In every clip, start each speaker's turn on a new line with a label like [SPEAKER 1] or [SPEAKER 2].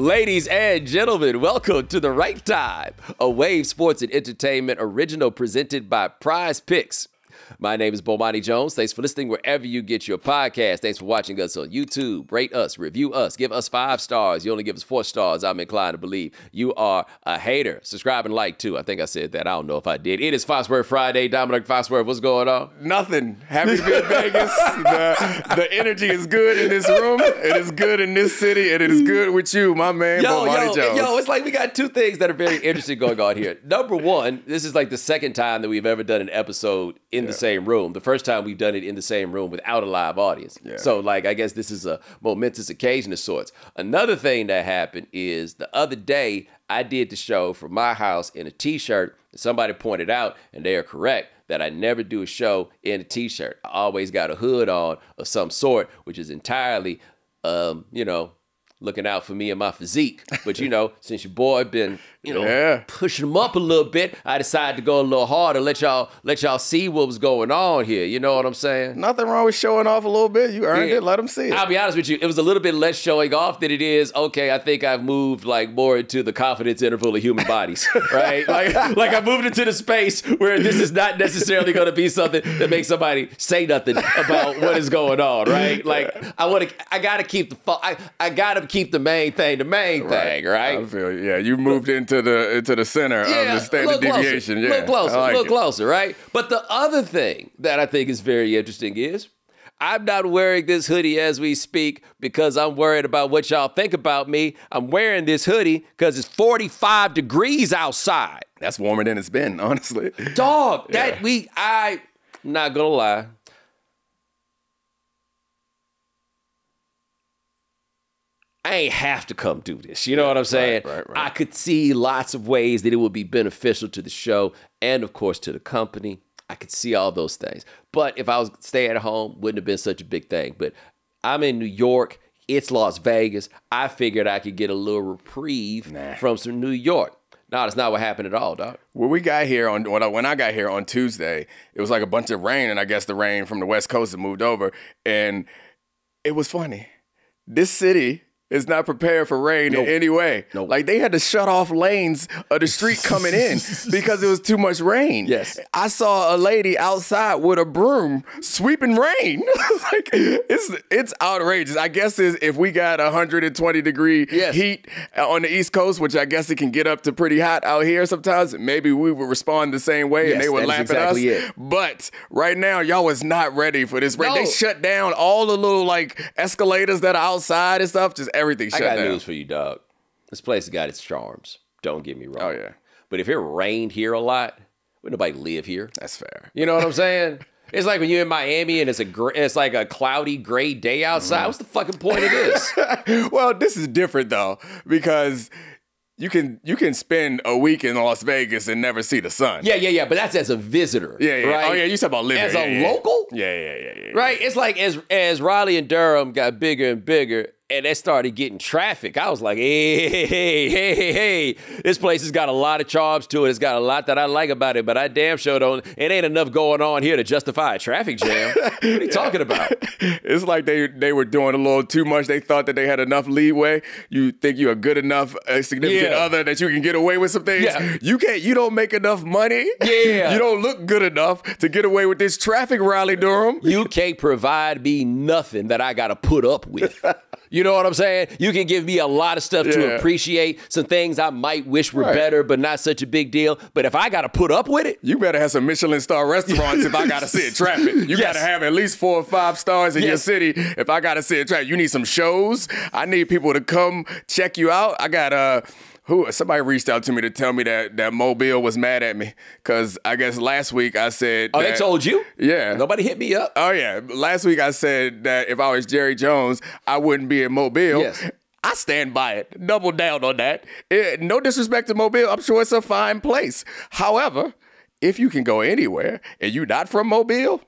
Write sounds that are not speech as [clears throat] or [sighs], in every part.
[SPEAKER 1] Ladies and gentlemen, welcome to the right time, a Wave Sports and Entertainment original presented by PrizePicks. My name is Bomani Jones. Thanks for listening wherever you get your podcast. Thanks for watching us on YouTube. Rate us, review us, give us five stars. You only give us four stars. I'm inclined to believe you are a hater. Subscribe and like too. I think I said that. I don't know if I did. It is Foxworth Friday. Domonique Foxworth, what's going on?
[SPEAKER 2] Nothing. Happy to be in Vegas. [laughs] The, the energy is good in this room. It is good in this city. And it is good with you, my man,
[SPEAKER 1] Yo,
[SPEAKER 2] Bomani
[SPEAKER 1] yo,
[SPEAKER 2] Jones.
[SPEAKER 1] yo, it's like we got two things that are very interesting going on here. Number one, this is like the second time that we've ever done an episode in the same room. The first time we've done it in the same room without a live audience.
[SPEAKER 2] Yeah.
[SPEAKER 1] So, like, I guess this is a momentous occasion of sorts. Another thing that happened is the other day I did the show from my house in a t-shirt. Somebody pointed out, and they are correct, that I never do a show in a t-shirt. I always got a hood on of some sort, which is entirely, um, you know, looking out for me and my physique. But you know, since your boy been, you know,
[SPEAKER 2] Yeah.
[SPEAKER 1] pushing him up a little bit, I decided to go a little harder, let y'all let y'all see what was going on here. You know what I'm saying?
[SPEAKER 2] Nothing wrong with showing off a little bit. You earned
[SPEAKER 1] Yeah.
[SPEAKER 2] it. Let them see it.
[SPEAKER 1] I'll be honest with you, it was a little bit less showing off than it is. Okay, I think I've moved like more into the confidence interval of human bodies, [laughs] right? like, like I moved into the space where this is not necessarily going to be something that makes somebody say nothing about what is going on, right? Like I want to, I got to keep the, I, I got to keep the main thing the main thing, right?
[SPEAKER 2] I feel. Yeah, you moved into the into the center of the standard deviation.
[SPEAKER 1] A
[SPEAKER 2] Yeah,
[SPEAKER 1] look closer,
[SPEAKER 2] like
[SPEAKER 1] little
[SPEAKER 2] it.
[SPEAKER 1] closer, right? But the other thing that I think is very interesting is I'm not wearing this hoodie as we speak because I'm worried about what y'all think about me. I'm wearing this hoodie because it's 45 degrees outside.
[SPEAKER 2] That's warmer than it's been, honestly.
[SPEAKER 1] Dog, that
[SPEAKER 2] Yeah.
[SPEAKER 1] we, I, not gonna lie. I ain't have to come do this. You know what I'm saying?
[SPEAKER 2] right, right.
[SPEAKER 1] I could see lots of ways that it would be beneficial to the show and, of course, to the company. I could see all those things. But if I was staying at home, wouldn't have been such a big thing. But I'm in New York. It's Las Vegas. I figured I could get a little reprieve from some New York. No, that's not what happened at all, dog.
[SPEAKER 2] When we got here on when I, when I got here on Tuesday, it was like a bunch of rain, and I guess the rain from the West Coast had moved over, and it was funny. This city is not prepared for rain in any way.
[SPEAKER 1] Nope.
[SPEAKER 2] Like they had to shut off lanes of the street [laughs] coming in because it was too much rain.
[SPEAKER 1] Yes.
[SPEAKER 2] I saw a lady outside with a broom sweeping rain. [laughs] like it's it's outrageous. I guess is if we got 120 degree
[SPEAKER 1] Yes.
[SPEAKER 2] heat on the East Coast, which I guess it can get up to pretty hot out here sometimes, maybe we would respond the same way and they would laugh
[SPEAKER 1] exactly
[SPEAKER 2] at us.
[SPEAKER 1] it.
[SPEAKER 2] But right now, y'all was not ready for this rain.
[SPEAKER 1] No.
[SPEAKER 2] They shut down all the little like escalators that are outside and stuff. Just everything
[SPEAKER 1] I
[SPEAKER 2] shut
[SPEAKER 1] got
[SPEAKER 2] down.
[SPEAKER 1] news for you, dog. This place has got its charms. Don't get me wrong.
[SPEAKER 2] Oh, yeah.
[SPEAKER 1] But if it rained here a lot, would nobody live here?
[SPEAKER 2] That's fair.
[SPEAKER 1] You know what I'm saying? [laughs] It's like when you're in Miami and it's a gr- it's like a cloudy gray day outside. What's the fucking point of this? [laughs]
[SPEAKER 2] well, this is different though because you can you can spend a week in Las Vegas and never see the sun.
[SPEAKER 1] yeah, yeah, yeah. But that's as a visitor.
[SPEAKER 2] yeah, yeah.
[SPEAKER 1] Oh, right?
[SPEAKER 2] Oh yeah, you talk about living
[SPEAKER 1] As
[SPEAKER 2] yeah,
[SPEAKER 1] a
[SPEAKER 2] yeah.
[SPEAKER 1] local?
[SPEAKER 2] Yeah, yeah, yeah, yeah.
[SPEAKER 1] Right? It's like as as Raleigh and Durham got bigger and bigger and they started getting traffic. I was like, hey, hey, hey, hey, hey. This place has got a lot of charms to it. It's got a lot that I like about it, but I damn sure don't. It ain't enough going on here to justify a traffic jam. what are you [laughs] talking about?
[SPEAKER 2] It's like they they were doing a little too much. They thought that they had enough leeway. You think you're good enough a significant
[SPEAKER 1] Yeah.
[SPEAKER 2] other that you can get away with some things.
[SPEAKER 1] Yeah.
[SPEAKER 2] You can't. You don't make enough money.
[SPEAKER 1] Yeah.
[SPEAKER 2] You don't look good enough to get away with this traffic Raleigh, Durham.
[SPEAKER 1] You can't provide me nothing that I got to put up with. [laughs] You know what I'm saying? You can give me a lot of stuff to appreciate, some things I might wish were
[SPEAKER 2] Right.
[SPEAKER 1] better, but not such a big deal. But if I got to put up with it,
[SPEAKER 2] You better have some Michelin star restaurants if I gotta [laughs] sit in traffic. You
[SPEAKER 1] Yes.
[SPEAKER 2] gotta have at least four or five stars in your city if I gotta sit in traffic. You need some shows. I need people to come check you out. I got uh who somebody reached out to me to tell me that that Mobile was mad at me because I guess last week I said
[SPEAKER 1] oh,
[SPEAKER 2] that,
[SPEAKER 1] they told you?
[SPEAKER 2] Yeah.
[SPEAKER 1] Nobody hit me up.
[SPEAKER 2] Oh yeah, last week I said that if I was Jerry Jones, I wouldn't be in Mobile.
[SPEAKER 1] Yes.
[SPEAKER 2] I stand by it. Double down on that. Eh, no disrespect to Mobile. I'm sure it's a fine place. However, if you can go anywhere and you're not from Mobile,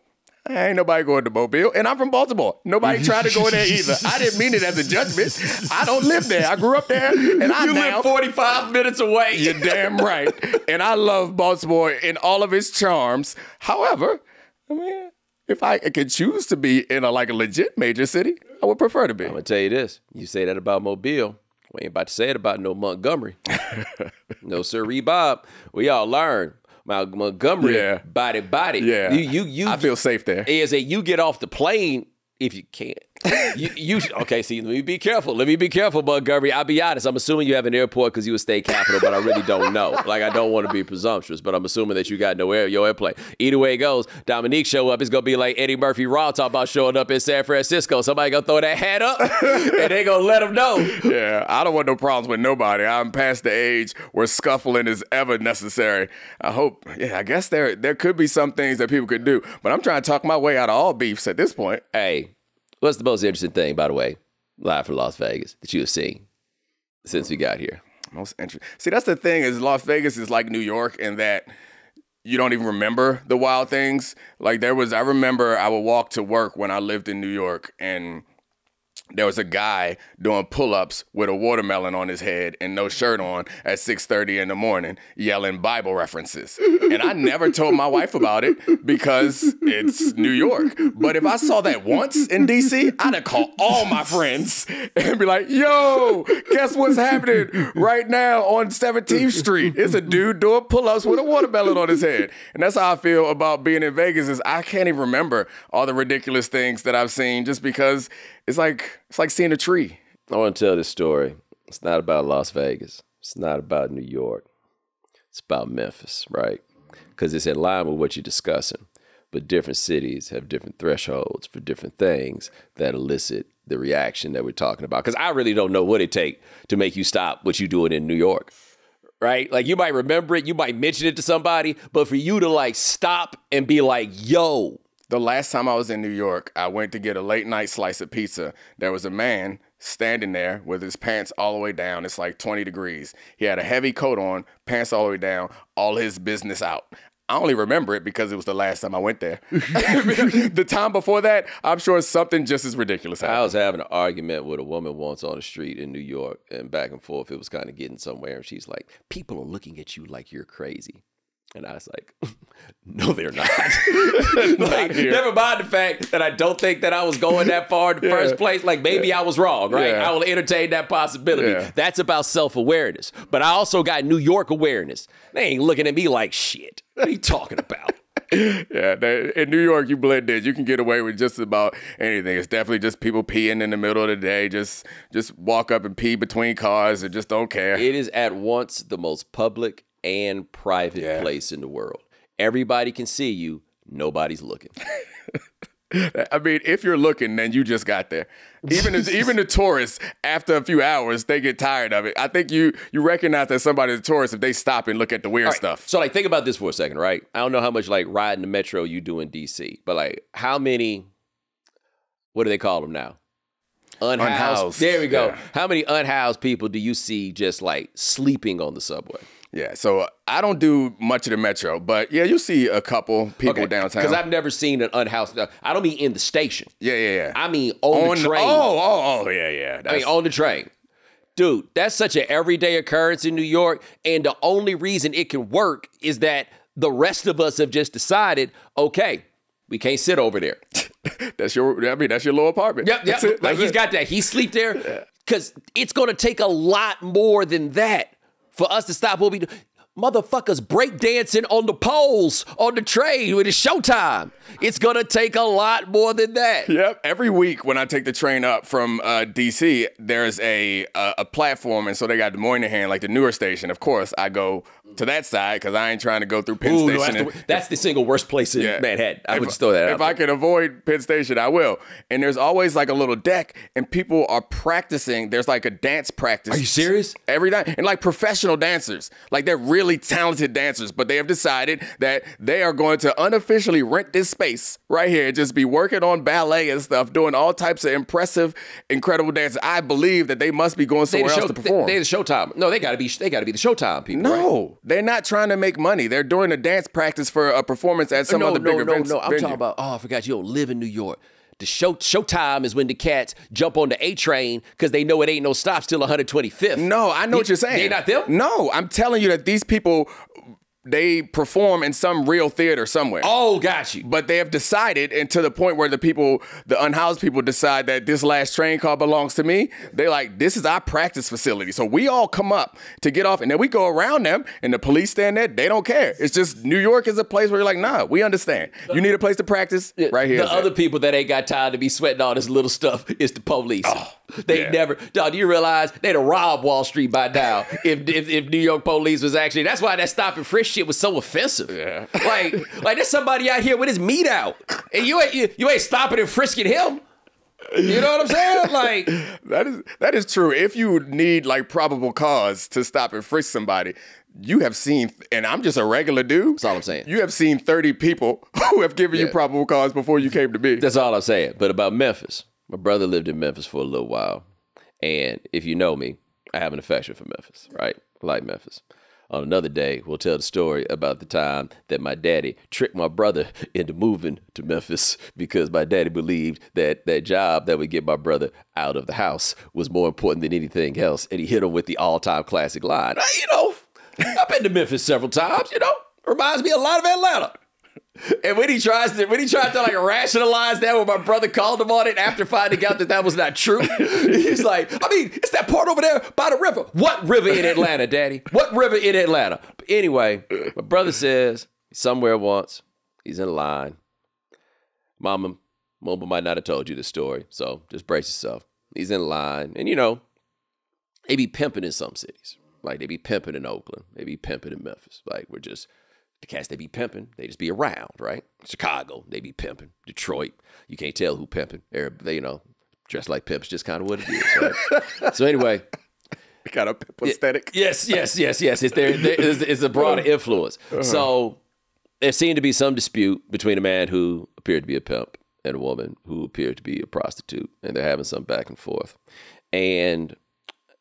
[SPEAKER 2] ain't nobody going to Mobile. And I'm from Baltimore. Nobody [laughs] tried to go there either. I didn't mean it as a judgment. I don't live there. I grew up there and I
[SPEAKER 1] You
[SPEAKER 2] now
[SPEAKER 1] live 45 minutes away. [laughs]
[SPEAKER 2] you're damn right. And I love Baltimore in all of its charms. However, I mean, if I could choose to be in a like a legit major city, I would prefer to be.
[SPEAKER 1] I'm gonna tell you this. You say that about Mobile. We ain't about to say it about no Montgomery. [laughs] no sir, Bob. We all learn. My Montgomery,
[SPEAKER 2] Yeah.
[SPEAKER 1] body, body.
[SPEAKER 2] Yeah.
[SPEAKER 1] you, you, you
[SPEAKER 2] I feel safe there.
[SPEAKER 1] is that you get off the plane if you can. You, you okay? See, let me be careful. Let me be careful, Bud Montgomery. I'll be honest. I'm assuming you have an airport because you a state capital, but I really don't know. [laughs] Like I don't want to be presumptuous, but I'm assuming that you got no air your airplane. Either way it goes, Domonique show up. It's gonna be like Eddie Murphy Raw talk about showing up in San Francisco. Somebody gonna throw that hat up, and they gonna let him know.
[SPEAKER 2] Yeah, I don't want no problems with nobody. I'm past the age where scuffling is ever necessary. I hope. Yeah, I guess there there could be some things that people could do, but I'm trying to talk my way out of all beefs at this point.
[SPEAKER 1] Hey, what's the most interesting thing, by the way, live from Las Vegas that you have seen since we got here?
[SPEAKER 2] Most interesting. See, that's the thing is Las Vegas is like New York in that you don't even remember the wild things. Like there was, I remember I would walk to work when I lived in New York, and there was a guy doing pull-ups with a watermelon on his head and no shirt on at 6:30 in the morning, yelling Bible references. And I never told my wife about it because it's New York. But if I saw that once in DC, I'd have called all my friends and be like, "Yo, guess what's happening right now on 17th Street? It's a dude doing pull-ups with a watermelon on his head." And that's how I feel about being in Vegas is I can't even remember all the ridiculous things that I've seen just because it's like it's like seeing a tree.
[SPEAKER 1] I want to tell this story. It's not about Las Vegas. It's not about New York. It's about Memphis, right? Because it's in line with what you're discussing. But different cities have different thresholds for different things that elicit the reaction that we're talking about. Because I really don't know what it take to make you stop what you're doing in New York, right? Like you might remember it, you might mention it to somebody, but for you to like stop and be like, "Yo,
[SPEAKER 2] The last time I was in New York, I went to get a late night slice of pizza. There was a man standing there with his pants all the way down. It's like 20 degrees. He had a heavy coat on, pants all the way down, all his business out. I only remember it because it was the last time I went there. [laughs] the time before that, I'm sure something just as ridiculous
[SPEAKER 1] I was having an argument with a woman once on the street in New York, and back and forth. It was kind of getting somewhere, and she's like, "People are looking at you like you're crazy," and I was like, [laughs] "No, they're not." [laughs] [laughs] like, never mind the fact that I don't think that I was going that far in the
[SPEAKER 2] Yeah.
[SPEAKER 1] first place. Like maybe I was wrong, right?
[SPEAKER 2] Yeah.
[SPEAKER 1] I will entertain that possibility.
[SPEAKER 2] Yeah.
[SPEAKER 1] That's about self awareness, but I also got New York awareness. They ain't looking at me like shit. What are you talking about?
[SPEAKER 2] Yeah, they, in New York, you blend in. You can get away with just about anything. It's definitely just people peeing in the middle of the day. Just just walk up and pee between cars and just don't care.
[SPEAKER 1] It is at once the most public and private
[SPEAKER 2] Yeah.
[SPEAKER 1] place in the world. Everybody can see you, nobody's looking. [laughs]
[SPEAKER 2] I mean, if you're looking, then you just got there. Even if, even the [laughs] tourists, after a few hours, they get tired of it. I think you you recognize that somebody's a tourist if they stop and look at the weird
[SPEAKER 1] right,
[SPEAKER 2] stuff.
[SPEAKER 1] So like think about this for a second, right? I don't know how much like riding the metro you do in DC, but like how many what do they call them now? Unhoused.
[SPEAKER 2] Unhoused,
[SPEAKER 1] There we go.
[SPEAKER 2] yeah.
[SPEAKER 1] How many unhoused people do you see just like sleeping on the subway?
[SPEAKER 2] Yeah, so I don't do much of the metro, but yeah, you see a couple people downtown.
[SPEAKER 1] Because I've never seen an unhoused. I don't mean in the station.
[SPEAKER 2] yeah, yeah, yeah.
[SPEAKER 1] I mean on,
[SPEAKER 2] On
[SPEAKER 1] the train.
[SPEAKER 2] Oh, oh, oh, yeah, yeah.
[SPEAKER 1] I mean, on the train. Dude, that's such an everyday occurrence in New York. And the only reason it can work is that the rest of us have just decided, okay, we can't sit over there. [laughs]
[SPEAKER 2] that's your. I mean, that's your little apartment.
[SPEAKER 1] Yep, yep.
[SPEAKER 2] That's it.
[SPEAKER 1] Like
[SPEAKER 2] That's
[SPEAKER 1] he's
[SPEAKER 2] it.
[SPEAKER 1] got that. He sleep there. Because it's going to take a lot more than that for us to stop what we do. Motherfuckers breakdancing on the poles on the train when it's showtime. It's to take a lot more than that.
[SPEAKER 2] Yep. Every week when I take the train up from uh, DC, there's a, a a platform, and so they got the Moynihan like the newer station. Of course, I go to that side because I ain't trying to go through Penn
[SPEAKER 1] Ooh, no,
[SPEAKER 2] Station.
[SPEAKER 1] that's,
[SPEAKER 2] and-
[SPEAKER 1] the, that's the single worst place in
[SPEAKER 2] Yeah.
[SPEAKER 1] Manhattan. I would
[SPEAKER 2] If-
[SPEAKER 1] just throw that out.
[SPEAKER 2] If I can avoid Penn Station, I will. And there's always like a little deck, and people are practicing. There's like a dance practice.
[SPEAKER 1] Are you serious?
[SPEAKER 2] Every night, and like professional dancers, like they're really talented dancers, but they have decided that they are going to unofficially rent this space right here, and just be working on ballet and stuff, doing all types of impressive, incredible dances. I believe that they must be going somewhere
[SPEAKER 1] the, show,
[SPEAKER 2] else to perform.
[SPEAKER 1] they, they the Showtime. No, they got to be. They got to be the Showtime people. right?
[SPEAKER 2] They're not trying to make money. They're doing a dance practice for a performance at some
[SPEAKER 1] no,
[SPEAKER 2] other
[SPEAKER 1] no,
[SPEAKER 2] big
[SPEAKER 1] no, no. I'm talking about. Oh, I forgot you don't live in New York. The show Showtime is when the cats jump on the A train because they know it ain't no stops till 125th.
[SPEAKER 2] No, I know what you're saying.
[SPEAKER 1] They not them.
[SPEAKER 2] No, I'm telling you that these people they perform in some real theater somewhere.
[SPEAKER 1] Oh, got you.
[SPEAKER 2] But they have decided, and to the point where the people, the unhoused people, decide that this last train car belongs to me. They're like, this is our practice facility. So we all come up to get off, and then we go around them, and the police stand there. They don't care. It's just New York is a place where you're like, nah, we understand. You need a place to practice right here.
[SPEAKER 1] The other people that ain't got time to be sweating all this little stuff is the police. Oh, they
[SPEAKER 2] yeah.
[SPEAKER 1] never. Dog, do you realize they'd have robbed Wall Street by now [laughs] if, if if New York police was actually. That's why that stop and frisk shit was so offensive.
[SPEAKER 2] Yeah.
[SPEAKER 1] Like [laughs] like there's somebody out here with his meat out, and you ain't you, you ain't stopping and frisking him. You know what I'm saying? Like [laughs]
[SPEAKER 2] That is that is true. If you need like probable cause to stop and frisk somebody, you have seen, and I'm just a regular dude. That's
[SPEAKER 1] all I'm saying.
[SPEAKER 2] You have seen 30 people [laughs] who have given you probable cause before you came to me.
[SPEAKER 1] That's all I'm saying. But about Memphis, my brother lived in Memphis for a little while. And if you know me, I have an affection for Memphis, right? I like Memphis. On another day, we'll tell the story about the time that my daddy tricked my brother [laughs] into moving to Memphis because my daddy believed that that job that would get my brother out of the house was more important than anything else. And he hit him with the all time classic line. "Hey, You know, I've been to Memphis several times, you know, reminds me a lot of Atlanta. And when he tries to when he tried to like rationalize that when my brother called him on it after finding out that that was not true, he's like, I mean, it's that part over there by the river. What river in Atlanta, Daddy? What river in Atlanta? But anyway, my brother says somewhere once. He's in line. Mama, Mama might not have told you the story, so just brace yourself. He's in line, and you know, they be pimping in some cities. Like they be pimping in Oakland, they be pimping in Memphis. Like we're just the cats they be pimping, they just be around, right? Chicago, they be pimping. Detroit, you can't tell who pimping. They're they, you know, dressed like pimps, just kind of what it is, right? [laughs] so anyway,
[SPEAKER 2] Got a pimp aesthetic.
[SPEAKER 1] Yes, yes, yes, yes. It's there. there is, it's a broader uh-huh. influence. Uh-huh. So there seemed to be some dispute between a man who appeared to be a pimp and a woman who appeared to be a prostitute, and they're having some back and forth. And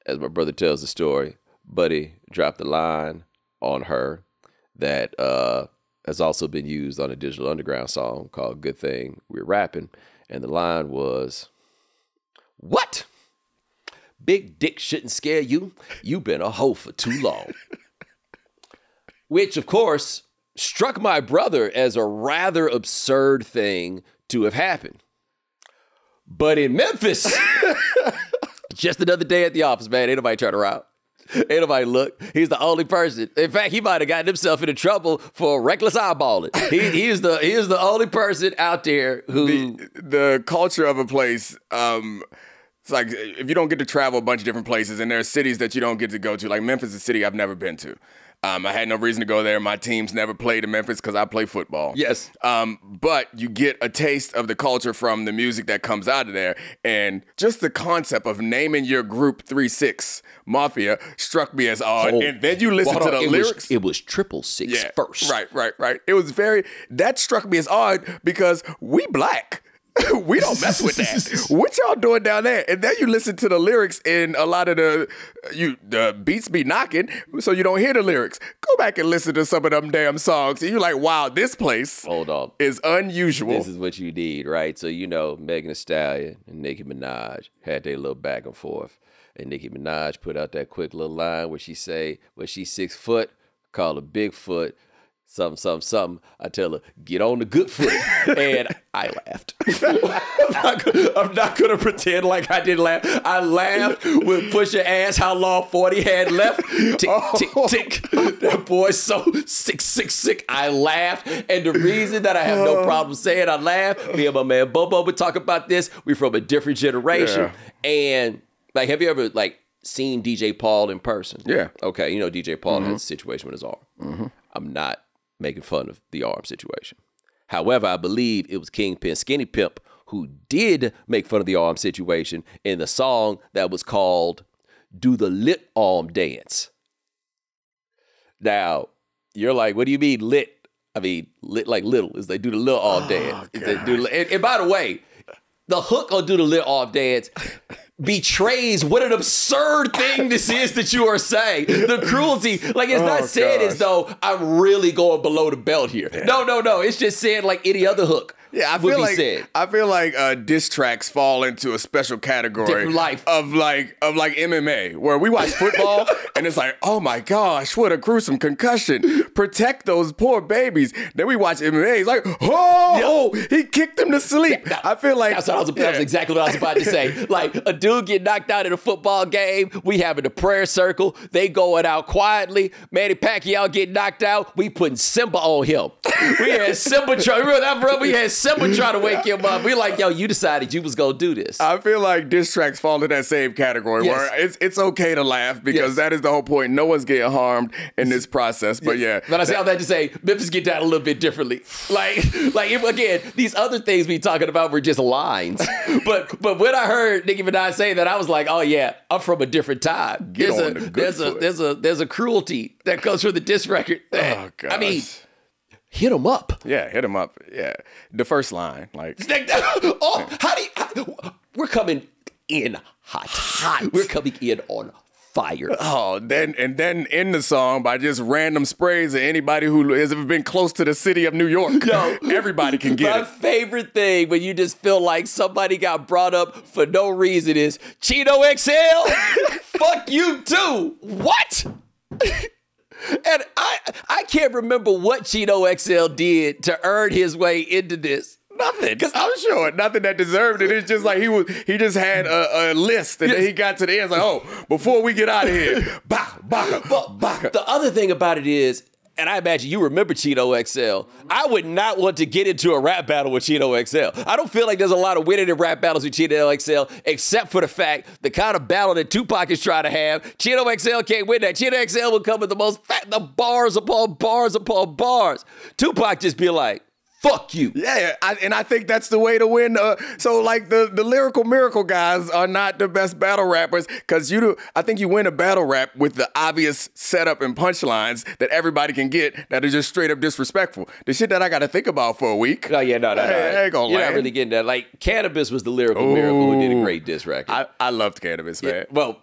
[SPEAKER 1] as my brother tells the story, Buddy dropped the line on her that uh, has also been used on a Digital Underground song called "Good Thing We're Rapping," and the line was, "What?" Big dick shouldn't scare you. You've been a hoe for too long. [laughs] Which, of course, struck my brother as a rather absurd thing to have happened. But in Memphis, [laughs] just another day at the office, man. Ain't nobody trying to rob. [laughs] Ain't nobody look. He's the only person. In fact, he might have gotten himself into trouble for reckless eyeballing. He, he is the he is the only person out there who
[SPEAKER 2] the, the culture of a place um it's like if you don't get to travel a bunch of different places and there are cities that you don't get to go to like memphis is a city i've never been to um, I had no reason to go there. My teams never played in Memphis because I play football.
[SPEAKER 1] Yes.
[SPEAKER 2] Um, but you get a taste of the culture from the music that comes out of there. And just the concept of naming your group 3 6 Mafia struck me as odd.
[SPEAKER 1] Oh,
[SPEAKER 2] and then you listen to the
[SPEAKER 1] it
[SPEAKER 2] lyrics.
[SPEAKER 1] Was, it was triple six first.
[SPEAKER 2] Right, right, right. It was very that struck me as odd because we black. [laughs] we don't mess with that. [laughs] what y'all doing down there? And then you listen to the lyrics in a lot of the you the beats be knocking, so you don't hear the lyrics. Go back and listen to some of them damn songs, and you're like, wow, this place
[SPEAKER 1] Hold on.
[SPEAKER 2] is unusual.
[SPEAKER 1] This is what you need, right? So you know, Megan Thee Stallion and Nicki Minaj had their little back and forth, and Nicki Minaj put out that quick little line where she say, "Well, she's six foot, call her Bigfoot." Something, something, something. I tell her, get on the good foot. [laughs] And I laughed. [laughs] I'm, not, gonna- I'm not gonna pretend like I didn't laugh. I laughed with push your ass how long 40 had left. Tick, [laughs] oh. tick, tick. That boy's so sick, sick, sick. I laughed. And the reason that I have no oh. problem saying I laughed, me and my man Bobo would talk about this. We're from a different generation. And like, have you ever like seen DJ Paul in person?
[SPEAKER 2] Yeah.
[SPEAKER 1] Okay, you know DJ Paul had a mm-hmm. situation with his arm. Mm-hmm. I'm not making fun of the arm situation. However, I believe it was Kingpin Skinny Pimp who did make fun of the arm situation in the song that was called Do the Lit Arm Dance. Now, you're like, what do you mean lit? I mean, lit like little is they do the little arm oh, dance. Is they do, and, and by the way, the hook on do the lit arm dance betrays what an absurd thing this is that you are saying. The cruelty, like it's not
[SPEAKER 2] Oh,
[SPEAKER 1] said as though I'm really going below the belt here. No, no, no. It's just said like any other hook.
[SPEAKER 2] Yeah, I feel like
[SPEAKER 1] said.
[SPEAKER 2] I feel like uh, diss tracks fall into a special category
[SPEAKER 1] life.
[SPEAKER 2] of like of like MMA, where we watch football [laughs] and it's like, oh my gosh, what a gruesome concussion! Protect those poor babies. Then we watch MMA, it's like, oh, he kicked him to sleep. I feel like
[SPEAKER 1] That's what I was, that was exactly what I was about to say. [laughs] Like a dude get knocked out in a football game, we having a prayer circle. They going out quietly. Manny Pacquiao get knocked out. We putting Simba on him. We had Simba try. Remember that, bro? We had Simba try to wake him up. We like, yo, you decided you was gonna do this.
[SPEAKER 2] I feel like diss tracks fall into that same category
[SPEAKER 1] Yes.
[SPEAKER 2] where it's it's okay to laugh because
[SPEAKER 1] Yes.
[SPEAKER 2] that is the whole point. No one's getting harmed in this process. But yeah,
[SPEAKER 1] But I say all that to say, Memphis get down a little bit differently. Like, [laughs] like if, again, these other things we talking about were just lines. [laughs] but but when I heard Nicki Minaj say that, I was like, oh yeah, I'm from a different time.
[SPEAKER 2] Get
[SPEAKER 1] there's a
[SPEAKER 2] the
[SPEAKER 1] there's a there's a there's a cruelty that comes from the diss record. that-
[SPEAKER 2] oh.
[SPEAKER 1] I mean, hit him up.
[SPEAKER 2] yeah, hit him up. Yeah, the first line, like [laughs]
[SPEAKER 1] oh, how do you, how- we're coming in hot. Hot. We're coming in on fire.
[SPEAKER 2] Oh, then and then end the song by just random sprays of anybody who has ever been close to the city of New York.
[SPEAKER 1] Yo. [laughs]
[SPEAKER 2] everybody can get
[SPEAKER 1] My
[SPEAKER 2] it.
[SPEAKER 1] favorite thing when you just feel like somebody got brought up for no reason is Chino XL. [laughs] Fuck you too. What? And I I can't remember what Chino XL did to earn his way into this. Nothing. Cause
[SPEAKER 2] I'm sure nothing that deserved it. It's just like he was. He just had a, a list, and then he got to the end. It's like, oh, before we get out of here, [laughs] baka, baka,
[SPEAKER 1] But
[SPEAKER 2] baka.
[SPEAKER 1] the other thing about it is, and I imagine you remember Chino XL. I would not want to get into a rap battle with Chino XL. I don't feel like there's a lot of winning in rap battles with Chino XL, except for the fact the kind of battle that Tupac is trying to have. Chino XL can't win that. Chino XL would come with the most fat, the bars upon bars upon bars. Tupac just be like, "Fuck you."
[SPEAKER 2] Yeah, I, and I think that's the way to win. Uh, so, like the the lyrical miracle guys are not the best battle rappers because you do. I think you win a battle rap with the obvious setup and punchlines that everybody can get that are just straight up disrespectful. The shit that I got to think about for a week.
[SPEAKER 1] No, yeah, no, no, no.
[SPEAKER 2] Hey, I ain't gonna
[SPEAKER 1] You're not really getting that. Like, Canibus was the lyrical miracle who did a great diss record.
[SPEAKER 2] I, I loved Canibus, man.
[SPEAKER 1] well,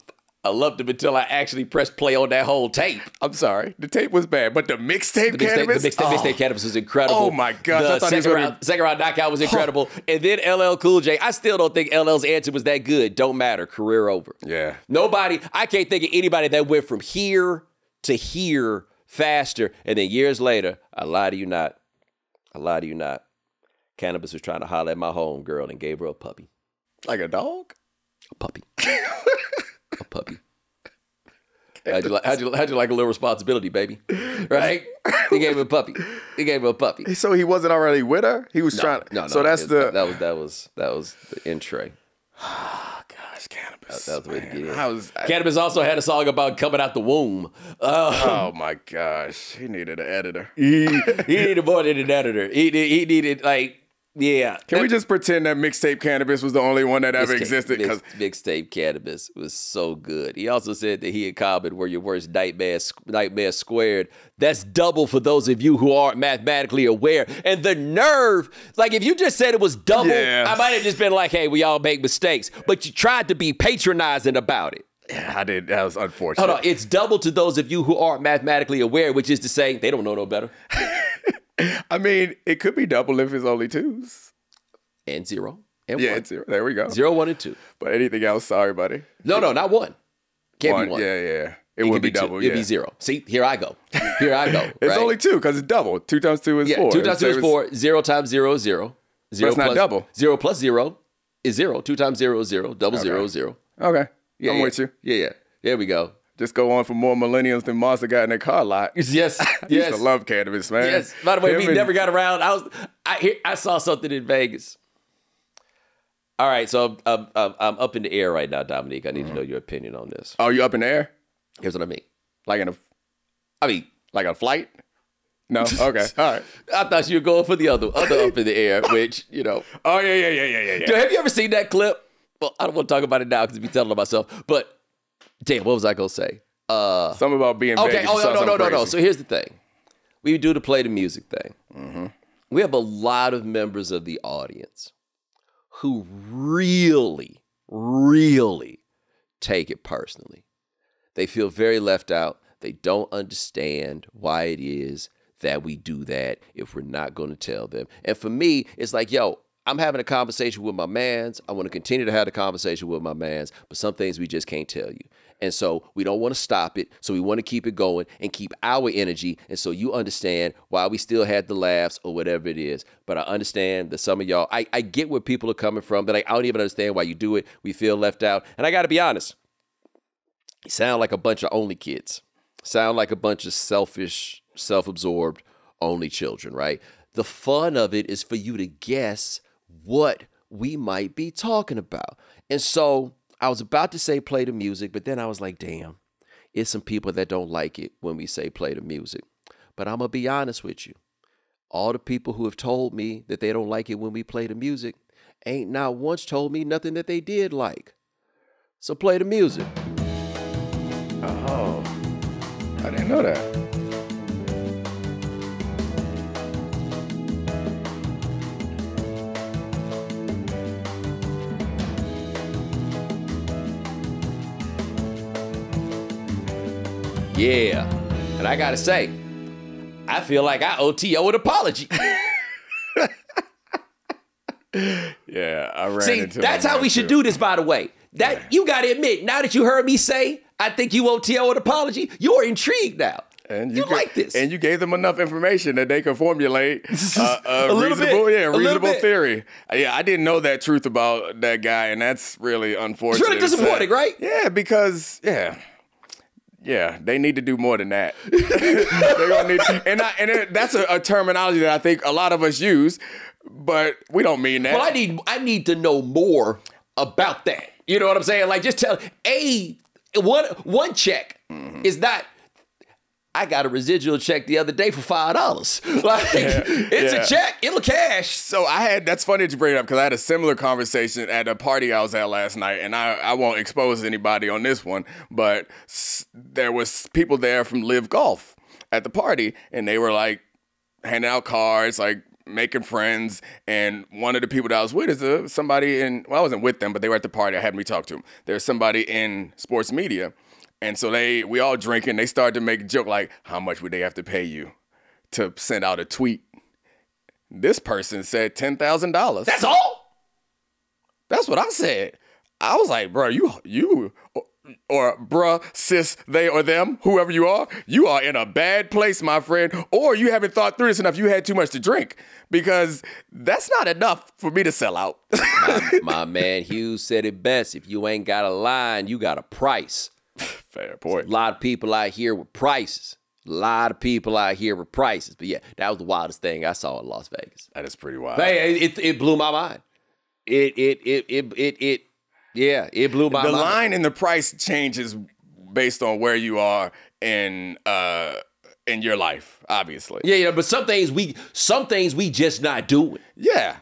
[SPEAKER 1] I loved him until I actually pressed play on that whole tape.
[SPEAKER 2] I'm sorry, the tape was bad, but the mixtape Canibus,
[SPEAKER 1] the mixtape,
[SPEAKER 2] Oh.
[SPEAKER 1] mixtape Canibus was incredible.
[SPEAKER 2] Oh my gosh,
[SPEAKER 1] The
[SPEAKER 2] I thought he was
[SPEAKER 1] second, round, second round knockout was incredible. and then LL Cool J. I still don't think LL's answer was that good. Don't matter. Career over.
[SPEAKER 2] Yeah.
[SPEAKER 1] Nobody, I can't think of anybody that went from here to here faster. And then years later, I lie to you not. I lie to you not. Canibus was trying to holler at my home girl and gave her a puppy.
[SPEAKER 2] like a dog.
[SPEAKER 1] A puppy. [laughs] a puppy. [laughs] How'd you, like, how'd, you, how'd you like a little responsibility, baby? [laughs] Right? He gave him a puppy. He gave him a puppy. [laughs]
[SPEAKER 2] So he wasn't already with her. He was trying.
[SPEAKER 1] No, no.
[SPEAKER 2] So that's
[SPEAKER 1] it-
[SPEAKER 2] the.
[SPEAKER 1] that was that was that was the intro.
[SPEAKER 2] Oh gosh, Canibus.
[SPEAKER 1] That was the way to get in.
[SPEAKER 2] I was. I-
[SPEAKER 1] Canibus also had a song about coming out the womb. Uh,
[SPEAKER 2] oh my gosh, he needed an editor.
[SPEAKER 1] he, he needed more than an editor. He he needed like yeah.
[SPEAKER 2] Can we just pretend that mixtape Canibus was the only one that ever existed? Because
[SPEAKER 1] mixtape Canibus was so good. He also said that he and Common were your worst nightmares, nightmare squared. That's double for those of you who aren't mathematically aware. And the nerve, like if you just said it was double,
[SPEAKER 2] Yeah.
[SPEAKER 1] I might have just been like, "Hey, we all make mistakes," but you tried to be patronizing about it.
[SPEAKER 2] I did. That was unfortunate.
[SPEAKER 1] Hold on, it's double to those of you who aren't mathematically aware, which is to say they don't know no better. [laughs] [laughs]
[SPEAKER 2] I mean, it could be double if it's only twos.
[SPEAKER 1] And zero. And
[SPEAKER 2] Yeah,
[SPEAKER 1] one.
[SPEAKER 2] zero. There we go.
[SPEAKER 1] Zero, one, and two.
[SPEAKER 2] But anything else? Sorry, buddy.
[SPEAKER 1] No, no, not one. Can't
[SPEAKER 2] One.
[SPEAKER 1] be one.
[SPEAKER 2] Yeah, yeah. It,
[SPEAKER 1] It
[SPEAKER 2] would be
[SPEAKER 1] two.
[SPEAKER 2] double.
[SPEAKER 1] It'd
[SPEAKER 2] yeah.
[SPEAKER 1] be zero. See, here I go. Here I go. [laughs]
[SPEAKER 2] It's
[SPEAKER 1] right?
[SPEAKER 2] only two because it's double. Two times two is
[SPEAKER 1] yeah,
[SPEAKER 2] four.
[SPEAKER 1] two times two is four. Zero times zero is zero. Zero
[SPEAKER 2] it's not
[SPEAKER 1] plus-
[SPEAKER 2] double.
[SPEAKER 1] Zero plus zero is zero. Two times zero is zero. Double zero is zero.
[SPEAKER 2] Okay,
[SPEAKER 1] Yeah,
[SPEAKER 2] I'm
[SPEAKER 1] yeah.
[SPEAKER 2] with you.
[SPEAKER 1] Yeah, yeah. There we go.
[SPEAKER 2] Just go on for more millennials than Mazda got in their car lot.
[SPEAKER 1] Yes,
[SPEAKER 2] I used
[SPEAKER 1] yes. [laughs]
[SPEAKER 2] to love Canibus, man.
[SPEAKER 1] Yes. By the way,
[SPEAKER 2] Him
[SPEAKER 1] we
[SPEAKER 2] and-
[SPEAKER 1] never got around. I was I I saw something in Vegas. All right, so I'm, I'm, I'm up in the air right now, Domonique. I need
[SPEAKER 2] Mm-hmm.
[SPEAKER 1] to know your opinion on this.
[SPEAKER 2] Oh, you up in the air?
[SPEAKER 1] Here's what I mean.
[SPEAKER 2] Like in a
[SPEAKER 1] I mean,
[SPEAKER 2] like a flight? No. [laughs] Okay. All right.
[SPEAKER 1] I thought you were going for the other other up in the air, [laughs] which you know.
[SPEAKER 2] Oh yeah, yeah, yeah, yeah, yeah, yeah.
[SPEAKER 1] Have you ever seen that clip? Well, I don't want to talk about it now because I'd be telling myself. But damn, what was I gonna say? Uh,
[SPEAKER 2] Something about being
[SPEAKER 1] okay.
[SPEAKER 2] Vegas.
[SPEAKER 1] Oh no, no, no, no, no. So here's the thing. We do the play the music thing. We have a lot of members of the audience who really, really take it personally. They feel very left out. They don't understand why it is that we do that if we're not going to tell them. And for me, it's like, yo, I'm having a conversation with my mans. I want to continue to have a conversation with my mans, but some things we just can't tell you. And so we don't want to stop it. So we want to keep it going and keep our energy. And so you understand why we still had the laughs or whatever it is. But I understand that some of y'all, I, I get where people are coming from, but I, I don't even understand why you do it. We feel left out. And I got to be honest, you sound like a bunch of only kids, sound like a bunch of selfish, self absorbed only children, right? The fun of it is for you to guess what we might be talking about. And so I was about to say play the music, but then I was like, damn, it's some people that don't like it when we say play the music. But I'm going to be honest with you. All the people who have told me that they don't like it when we play the music ain't not once told me nothing that they did like. So play the music.
[SPEAKER 2] Oh, I didn't know that.
[SPEAKER 1] Yeah. And I got to say, I feel like I owe T.O. an apology. [laughs]
[SPEAKER 2] Yeah, I ran
[SPEAKER 1] See,
[SPEAKER 2] into
[SPEAKER 1] that's how
[SPEAKER 2] there,
[SPEAKER 1] we should do this, by the way. That you got to admit, now that you heard me say, I think you owe T.O. an apology, you're intrigued now.
[SPEAKER 2] And
[SPEAKER 1] you
[SPEAKER 2] ga-
[SPEAKER 1] like this.
[SPEAKER 2] and you gave them enough information that they could formulate [laughs] uh, a,
[SPEAKER 1] A little
[SPEAKER 2] reasonable,
[SPEAKER 1] bit.
[SPEAKER 2] yeah,
[SPEAKER 1] A
[SPEAKER 2] reasonable
[SPEAKER 1] bit.
[SPEAKER 2] theory. Yeah, I didn't know that truth about that guy, and that's really unfortunate.
[SPEAKER 1] really
[SPEAKER 2] and sad.
[SPEAKER 1] disappointing, right?
[SPEAKER 2] Yeah, because yeah, yeah, they need to do more than that. [laughs] They're gonna need, and I, and it, that's a, a terminology that I think a lot of us use, but we don't mean that.
[SPEAKER 1] Well, I need I need to know more about that. You know what I'm saying? Like just tell a one one check
[SPEAKER 2] Mm-hmm.
[SPEAKER 1] is not I got a residual check the other day for five dollars. [laughs] Like it's
[SPEAKER 2] yeah.
[SPEAKER 1] a check, it'll cash.
[SPEAKER 2] So I had that's funny that you bring it up because I had a similar conversation at a party I was at last night, and I, I won't expose anybody on this one, but s- there was people there from LIV Golf at the party, and they were like handing out cards, like making friends. And one of the people that I was with is uh somebody in well, I wasn't with them, but they were at the party. I had me talk to them. There's somebody in sports media, and so they we all drinking. They started to make a joke like, "How much would they have to pay you to send out a tweet?" This person said ten thousand dollars.
[SPEAKER 1] That's all?
[SPEAKER 2] That's what I said. I was like, bro, you you or, or bruh, sis, they or them, whoever you are, you are in a bad place, my friend. Or you haven't thought through this enough. You had too much to drink because that's not enough for me to sell out.
[SPEAKER 1] my, [laughs] my man Hughes said it best. If you ain't got a line, you got a price. [laughs]
[SPEAKER 2] Fair point.
[SPEAKER 1] A lot of people out here with prices. A lot of people out here with prices. But yeah, that was the wildest thing I saw in Las Vegas.
[SPEAKER 2] That is pretty wild.
[SPEAKER 1] Hey, it, it blew my mind. It it it it it, it yeah, it blew my
[SPEAKER 2] the
[SPEAKER 1] mind.
[SPEAKER 2] line and the price changes based on where you are in uh in your life, obviously.
[SPEAKER 1] Yeah, yeah, but some things we some things we just not doing.
[SPEAKER 2] Yeah.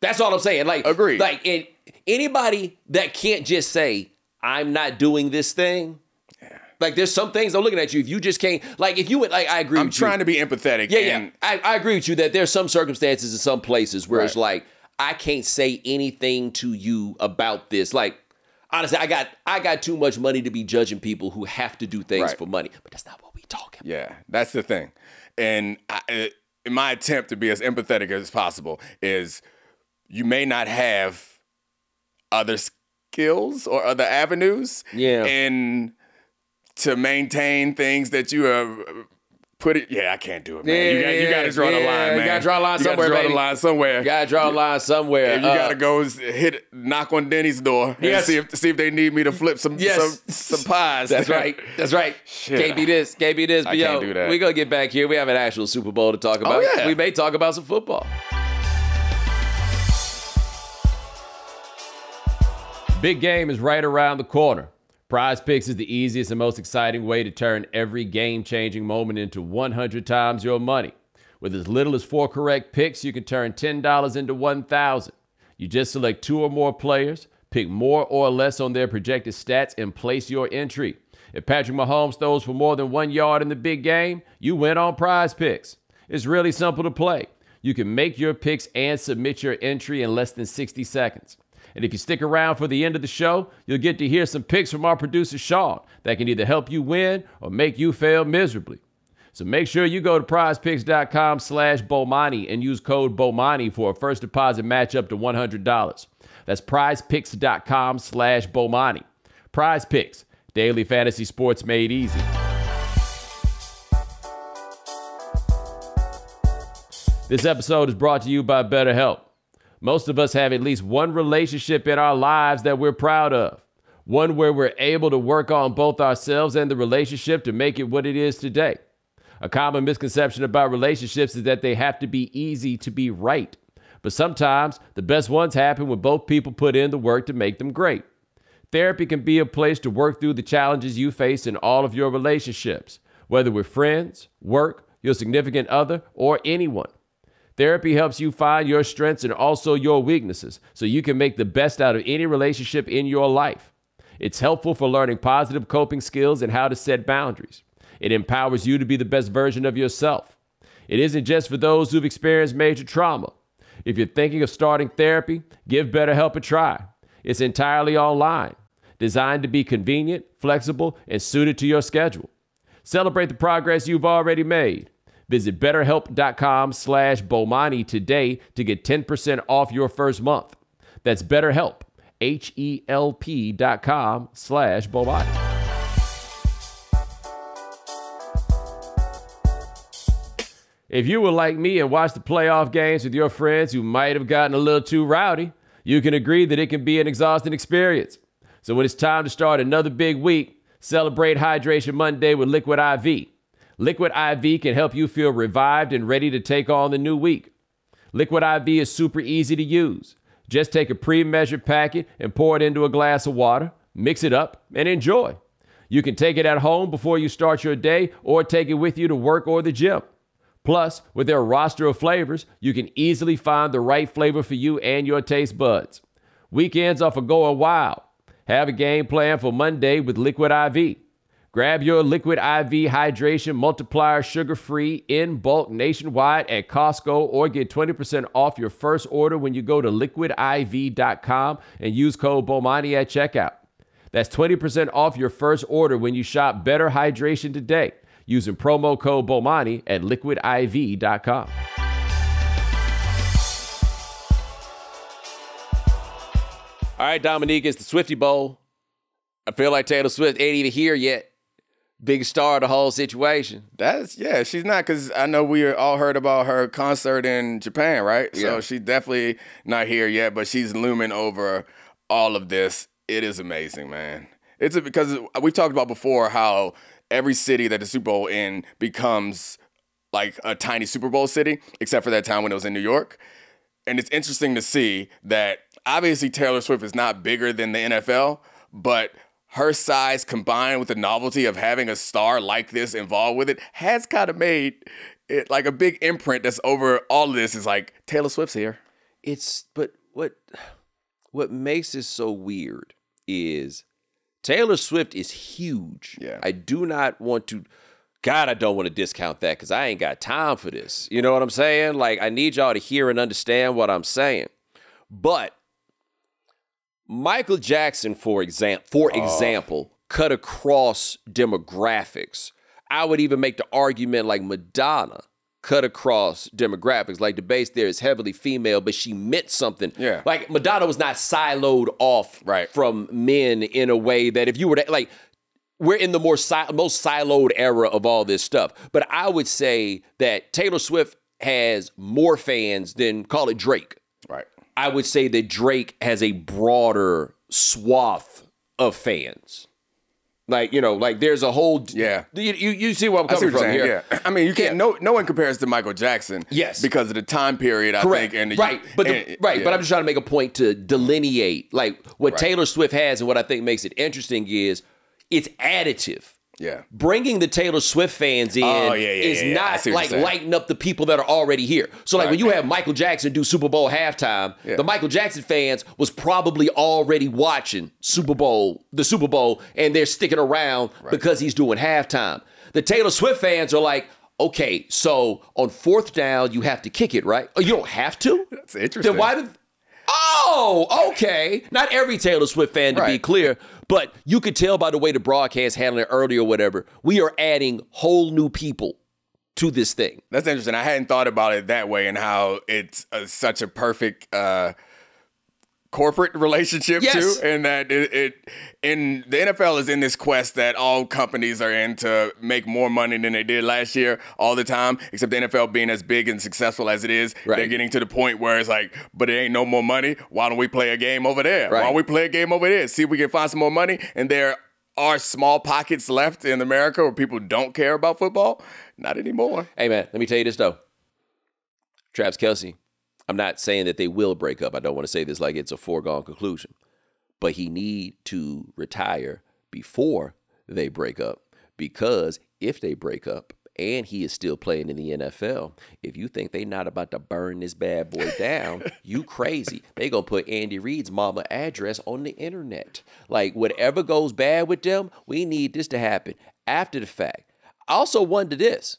[SPEAKER 1] That's all I'm saying. Like
[SPEAKER 2] agree.
[SPEAKER 1] Like and anybody that can't just say I'm not doing this thing. Like there's some things I'm looking at you. If you just can't, like if you would, like I agree.
[SPEAKER 2] I'm trying
[SPEAKER 1] you.
[SPEAKER 2] to be empathetic.
[SPEAKER 1] Yeah, yeah. I, I agree with you that there's some circumstances in some places where it's like I can't say anything to you about this. Like honestly, I got I got too much money to be judging people who have to do things
[SPEAKER 2] Right.
[SPEAKER 1] for money. But that's not what we talking.
[SPEAKER 2] Yeah, that's the thing. And I, uh, in my attempt to be as empathetic as possible is you may not have other skills or other avenues.
[SPEAKER 1] Yeah.
[SPEAKER 2] And to maintain things that you have put it. Yeah, I can't do it, man. you got you got to draw the
[SPEAKER 1] Yeah,
[SPEAKER 2] line,
[SPEAKER 1] you gotta draw a line
[SPEAKER 2] You gotta
[SPEAKER 1] somewhere,
[SPEAKER 2] draw the line somewhere.
[SPEAKER 1] You gotta draw a line somewhere.
[SPEAKER 2] And you
[SPEAKER 1] Uh,
[SPEAKER 2] gotta go s- hit knock on Denny's door
[SPEAKER 1] Yes.
[SPEAKER 2] and see if see if they need me to flip some
[SPEAKER 1] Yes.
[SPEAKER 2] some, some pies.
[SPEAKER 1] That's right. That's right.
[SPEAKER 2] Shit.
[SPEAKER 1] Can't be this. Can't be this. But
[SPEAKER 2] I
[SPEAKER 1] yo,
[SPEAKER 2] can't do that.
[SPEAKER 1] we gonna get back here. We have an actual Super Bowl to talk about.
[SPEAKER 2] Oh, yeah.
[SPEAKER 1] We may talk about some football. Big game is right around the corner. PrizePicks is the easiest and most exciting way to turn every game changing moment into 100 times your money. With as little as four correct picks, you can turn $10 into 1,000. You just select two or more players, pick more or less on their projected stats, and place your entry. If Patrick Mahomes throws for more than one yard in the big game, you win on PrizePicks. It's really simple to play. You can make your picks and submit your entry in less than 60 seconds. And if you stick around for the end of the show, you'll get to hear some picks from our producer Sean that can either help you win or make you fail miserably. So make sure you go to prizepicks.com slash Bomani and use code Bomani for a first deposit match up to $100. That's prizepicks.com slash Bomani. PrizePicks, daily fantasy sports made easy. This episode is brought to you by BetterHelp. Most of us have at least one relationship in our lives that we're proud of, one where we're able to work on both ourselves and the relationship to make it what it is today. A common misconception about relationships is that they have to be easy to be right. But sometimes the best ones happen when both people put in the work to make them great. Therapy can be a place to work through the challenges you face in all of your relationships, whether with friends, work, your significant other, or anyone. Therapy helps you find your strengths and also your weaknesses so you can make the best out of any relationship in your life. It's helpful for learning positive coping skills and how to set boundaries. It empowers you to be the best version of yourself. It isn't just for those who've experienced major trauma. If you're thinking of starting therapy, give BetterHelp a try. It's entirely online, designed to be convenient, flexible, and suited to your schedule. Celebrate the progress you've already made. Visit betterhelp.com slash Bomani today to get 10% off your first month. That's betterhelp, H-E-L-P dot com slash Bomani. If you were like me and watched the playoff games with your friends who might have gotten a little too rowdy, you can agree that it can be an exhausting experience. So when it's time to start another big week, celebrate Hydration Monday with Liquid IV. Liquid IV can help you feel revived and ready to take on the new week. Liquid IV is super easy to use. Just take a pre measured packet and pour it into a glass of water, mix it up, and enjoy. You can take it at home before you start your day or take it with you to work or the gym. Plus, with their roster of flavors, you can easily find the right flavor for you and your taste buds. Weekends are for going wild. Have a game plan for Monday with Liquid IV. Grab your Liquid IV Hydration Multiplier sugar free in bulk nationwide at Costco or get 20% off your first order when you go to liquidiv.com and use code BOMANI at checkout. That's 20% off your first order when you shop Better Hydration today using promo code BOMANI at liquidiv.com. All right, Domonique, it's the Swifty Bowl. I feel like Taylor Swift ain't even here yet. Big star of the whole situation.
[SPEAKER 2] That's yeah, she's not because I know we all heard about her concert in Japan, right? So she's definitely not here yet, but she's looming over all of this. It is amazing, man. It's a, because we talked about before how every city that the Super Bowl in becomes like a tiny Super Bowl city, except for that time when it was in New York. And it's interesting to see that obviously Taylor Swift is not bigger than the NFL, but her size combined with the novelty of having a star like this involved with it has kind of made it like a big imprint that's over all of this is like Taylor Swift's here.
[SPEAKER 1] It's but what what makes this so weird is Taylor Swift is huge.
[SPEAKER 2] Yeah.
[SPEAKER 1] I do not want to God, I don't want to discount that because I ain't got time for this. You know what I'm saying? Like, I need y'all to hear and understand what I'm saying. But Michael Jackson, for example, for oh. example, cut across demographics. I would even make the argument like Madonna cut across demographics. Like the base there is heavily female, but she meant something.
[SPEAKER 2] Yeah.
[SPEAKER 1] Like Madonna was not siloed off
[SPEAKER 2] Right.
[SPEAKER 1] from men in a way that if you were to like we're in the more si- most siloed era of all this stuff. But I would say that Taylor Swift has more fans than call it Drake. I would say that Drake has a broader swath of fans. Like, you know, like there's a whole
[SPEAKER 2] Yeah.
[SPEAKER 1] You you, you see where I'm coming
[SPEAKER 2] what
[SPEAKER 1] from
[SPEAKER 2] saying.
[SPEAKER 1] here.
[SPEAKER 2] Yeah. [clears throat] I mean, you can't.
[SPEAKER 1] Yeah.
[SPEAKER 2] No, no one compares to Michael Jackson.
[SPEAKER 1] Yes.
[SPEAKER 2] Because of the time period. I
[SPEAKER 1] Correct.
[SPEAKER 2] think. And the,
[SPEAKER 1] right. But the,
[SPEAKER 2] and-
[SPEAKER 1] right. But. I'm just trying to make a point to delineate like what
[SPEAKER 2] Right.
[SPEAKER 1] Taylor Swift has and what I think makes it interesting is it's additive.
[SPEAKER 2] Yeah.
[SPEAKER 1] Bringing the Taylor Swift fans in
[SPEAKER 2] Oh, yeah, yeah,
[SPEAKER 1] is
[SPEAKER 2] yeah.
[SPEAKER 1] Not like lighting up the people that are already here. So like when you have Michael Jackson do Super Bowl halftime, the Michael Jackson fans was probably already watching Super Bowl, the Super Bowl, and they're sticking around because he's doing halftime. The Taylor Swift fans are like, okay, so on fourth down you have to kick it, right? Oh, you don't have to.
[SPEAKER 2] That's interesting.
[SPEAKER 1] Then why did? Oh, okay. Not every Taylor Swift fan, to be clear, but you could tell by the way the broadcast handled it earlier or whatever. We are adding whole new people to this thing.
[SPEAKER 2] That's interesting. I hadn't thought about it that way and how it's uh, such a perfect uh, corporate relationship
[SPEAKER 1] Yes.
[SPEAKER 2] too, and that it, it in the NFL is in this quest that all companies are in to make more money than they did last year all the time. Except the NFL being as big and successful as it is,
[SPEAKER 1] Right.
[SPEAKER 2] they're getting to the point where it's like, but it ain't no more money. Why don't we play a game over there? Why don't we play a game over there? See if we can find some more money. And there are small pockets left in America where people don't care about football. Not anymore.
[SPEAKER 1] Hey man, let me tell you this though. Travis Kelce, I'm not saying that they will break up. I don't want to say this like it's a foregone conclusion. But he need to retire before they break up. Because if they break up and he is still playing in the NFL, if you think they not about to burn this bad boy down, [laughs] you crazy. They gonna put Andy Reid's mama address on the internet. Like whatever goes bad with them, we need this to happen after the fact. I also wonder this.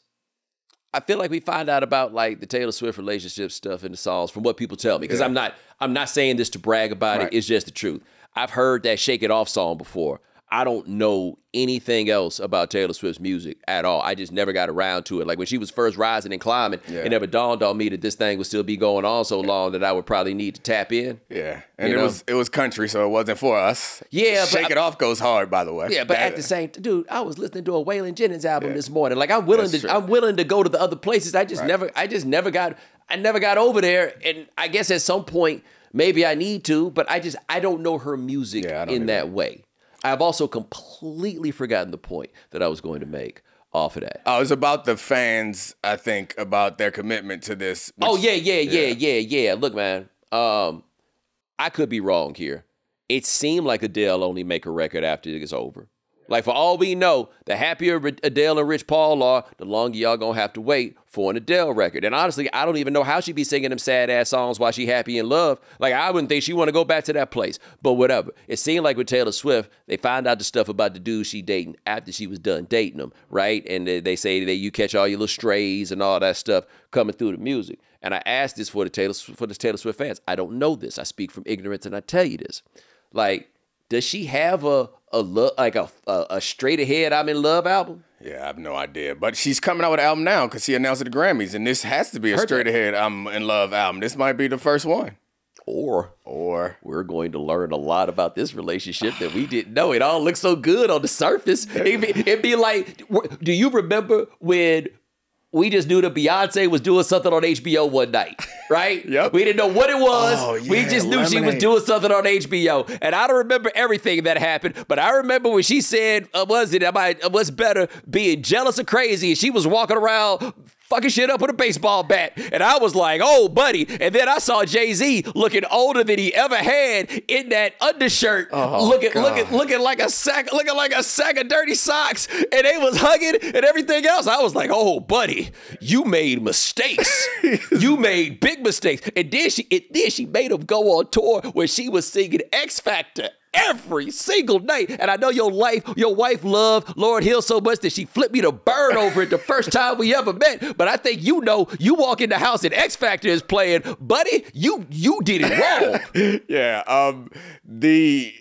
[SPEAKER 1] I feel like we find out about like the Taylor Swift relationship stuff in the songs from what people tell me. Because I'm not I'm not saying this to brag about
[SPEAKER 2] Right.
[SPEAKER 1] it. It's just the truth. I've heard that Shake It Off song before. I don't know anything else about Taylor Swift's music at all. I just never got around to it. Like when she was first rising and climbing, it never dawned on me that this thing would still be going on so long that I would probably need to tap in.
[SPEAKER 2] Yeah, and
[SPEAKER 1] You
[SPEAKER 2] it
[SPEAKER 1] know?
[SPEAKER 2] was it was country, so it wasn't for us.
[SPEAKER 1] Yeah, but
[SPEAKER 2] shake
[SPEAKER 1] I-
[SPEAKER 2] it off goes hard. By the way.
[SPEAKER 1] Yeah, but
[SPEAKER 2] That-
[SPEAKER 1] at the same, dude, I was listening to a Waylon Jennings album this morning. Like I'm willing
[SPEAKER 2] That's
[SPEAKER 1] to,
[SPEAKER 2] true.
[SPEAKER 1] I'm willing to go to the other places. I just never, I just never got, I never got over there. And I guess at some point, maybe I need to, but I just, I don't know her music
[SPEAKER 2] Yeah,
[SPEAKER 1] in
[SPEAKER 2] either.
[SPEAKER 1] that way. I've also completely forgotten the point that I was going to make off of that.
[SPEAKER 2] Oh, it's about the fans. I think about their commitment to this. which-
[SPEAKER 1] Oh yeah, yeah, yeah, yeah, yeah. Look, man, um, I could be wrong here. It seemed like Adele only make a record after it's over. Like for all we know, the happier Adele and Rich Paul are, the longer y'all gonna have to wait for an Adele record. And honestly, I don't even know how she'd be singing them sad ass songs while she happy in love. Like I wouldn't think she want to go back to that place. But whatever. It seemed like with Taylor Swift, they find out the stuff about the dude she dating after she was done dating them, right? And they, they say that you catch all your little strays and all that stuff coming through the music. And I asked this for the Taylor for the Taylor Swift fans. I don't know this. I speak from ignorance, and I tell you this. Like, does she have a a lo- like a, a a straight ahead I'm in love album?
[SPEAKER 2] Yeah, I have no idea. But she's coming out with an album now because she announced at the Grammys, and this has to be a
[SPEAKER 1] Heard that.
[SPEAKER 2] straight ahead I'm in love album. This might be the first one.
[SPEAKER 1] Or
[SPEAKER 2] Or
[SPEAKER 1] we're going to learn a lot about this relationship that we [sighs] didn't know. It all looks so good on the surface. It'd be, it'd be like, do you remember when we just knew that Beyonce was doing something on HBO one night, right? [laughs]
[SPEAKER 2] Yep.
[SPEAKER 1] We didn't know what it was.
[SPEAKER 2] Oh,
[SPEAKER 1] we just knew she was doing something on HBO. And I don't remember everything that happened, but I remember when she said, uh, was it, am I, uh, what's better, being jealous or crazy? And she was walking around fucking shit up with a baseball bat. And I was like, oh, buddy. And then I saw Jay Z looking older than he ever had in that undershirt, oh, looking,
[SPEAKER 2] God.
[SPEAKER 1] looking, looking like a sack, looking like a sack of dirty socks. And they was hugging and everything else. I was like, oh, buddy, you made mistakes. [laughs] you made big mistakes. And then she, it, then she made him go on tour where she was singing X Factor every single night. And I know your life, your wife loved Lauryn Hill so much that she flipped me to bird over it the first time we ever met. But I think you know, you walk in the house and X Factor is playing, buddy. You you did it wrong. [laughs]
[SPEAKER 2] yeah, um, the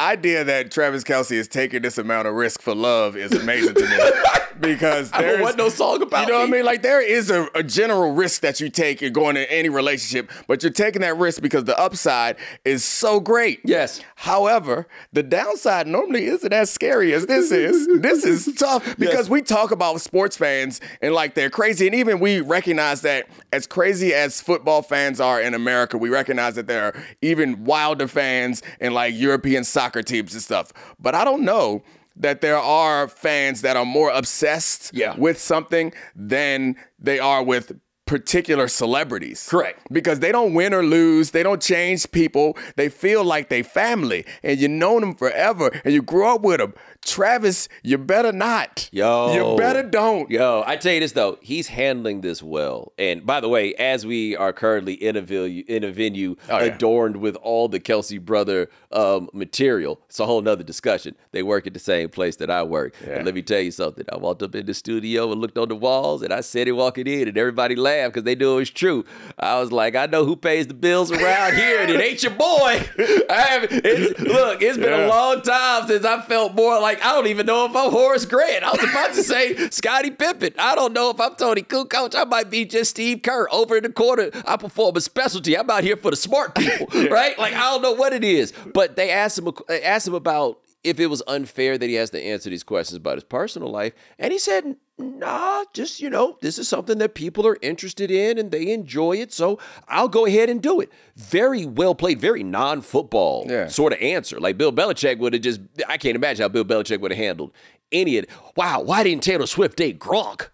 [SPEAKER 2] idea that Travis Kelce is taking this amount of risk for love is amazing to me. [laughs] Because
[SPEAKER 1] I
[SPEAKER 2] there's
[SPEAKER 1] want no song about
[SPEAKER 2] You know what I mean? Like there is a, a general risk that you take in going to any relationship, but you're taking that risk because the upside is so great.
[SPEAKER 1] Yes.
[SPEAKER 2] However, the downside normally isn't as scary as this is. this is [laughs] tough because we talk about sports fans and like they're crazy. And even we recognize that as crazy as football fans are in America, we recognize that there are even wilder fans in like European soccer teams and stuff. But I don't know that there are fans that are more obsessed
[SPEAKER 1] Yeah.
[SPEAKER 2] with something than they are with particular celebrities.
[SPEAKER 1] Correct.
[SPEAKER 2] Because they don't win or lose, they don't change people. They feel like they family and you known them forever and you grew up with them. Travis, you better not.
[SPEAKER 1] Yo.
[SPEAKER 2] You better don't.
[SPEAKER 1] Yo, I tell you this though, he's handling this well. And by the way, as we are currently in a venue, in a venue
[SPEAKER 2] Oh, yeah.
[SPEAKER 1] adorned with all the Kelce brother um, material, it's a whole nother discussion. They work at the same place that I work.
[SPEAKER 2] Yeah.
[SPEAKER 1] And let me tell you something. I walked up in the studio and looked on the walls, and I said it walking in, and everybody laughed. because they knew it was true. I was like, I know who pays the bills around here, and it ain't your boy. [laughs] I have it's, look, it's been yeah. a long time since I felt more like I don't even know if I'm Horace Grant. I was about to say Scottie Pippen. I don't know if I'm Toni Kukoc. I might be just Steve Kerr over in the corner. I perform a specialty. I'm out here for the smart people, [laughs] yeah. right? Like I don't know what it is, but they asked him asked him about if it was unfair that he has to answer these questions about his personal life. And he said, nah, just, you know, this is something that people are interested in and they enjoy it. So I'll go ahead and do it. Very well played, very non football yeah. sort of answer. Like Bill Belichick would have just, I can't imagine how Bill Belichick would have handled any of it. Wow, why didn't Taylor Swift date Gronk?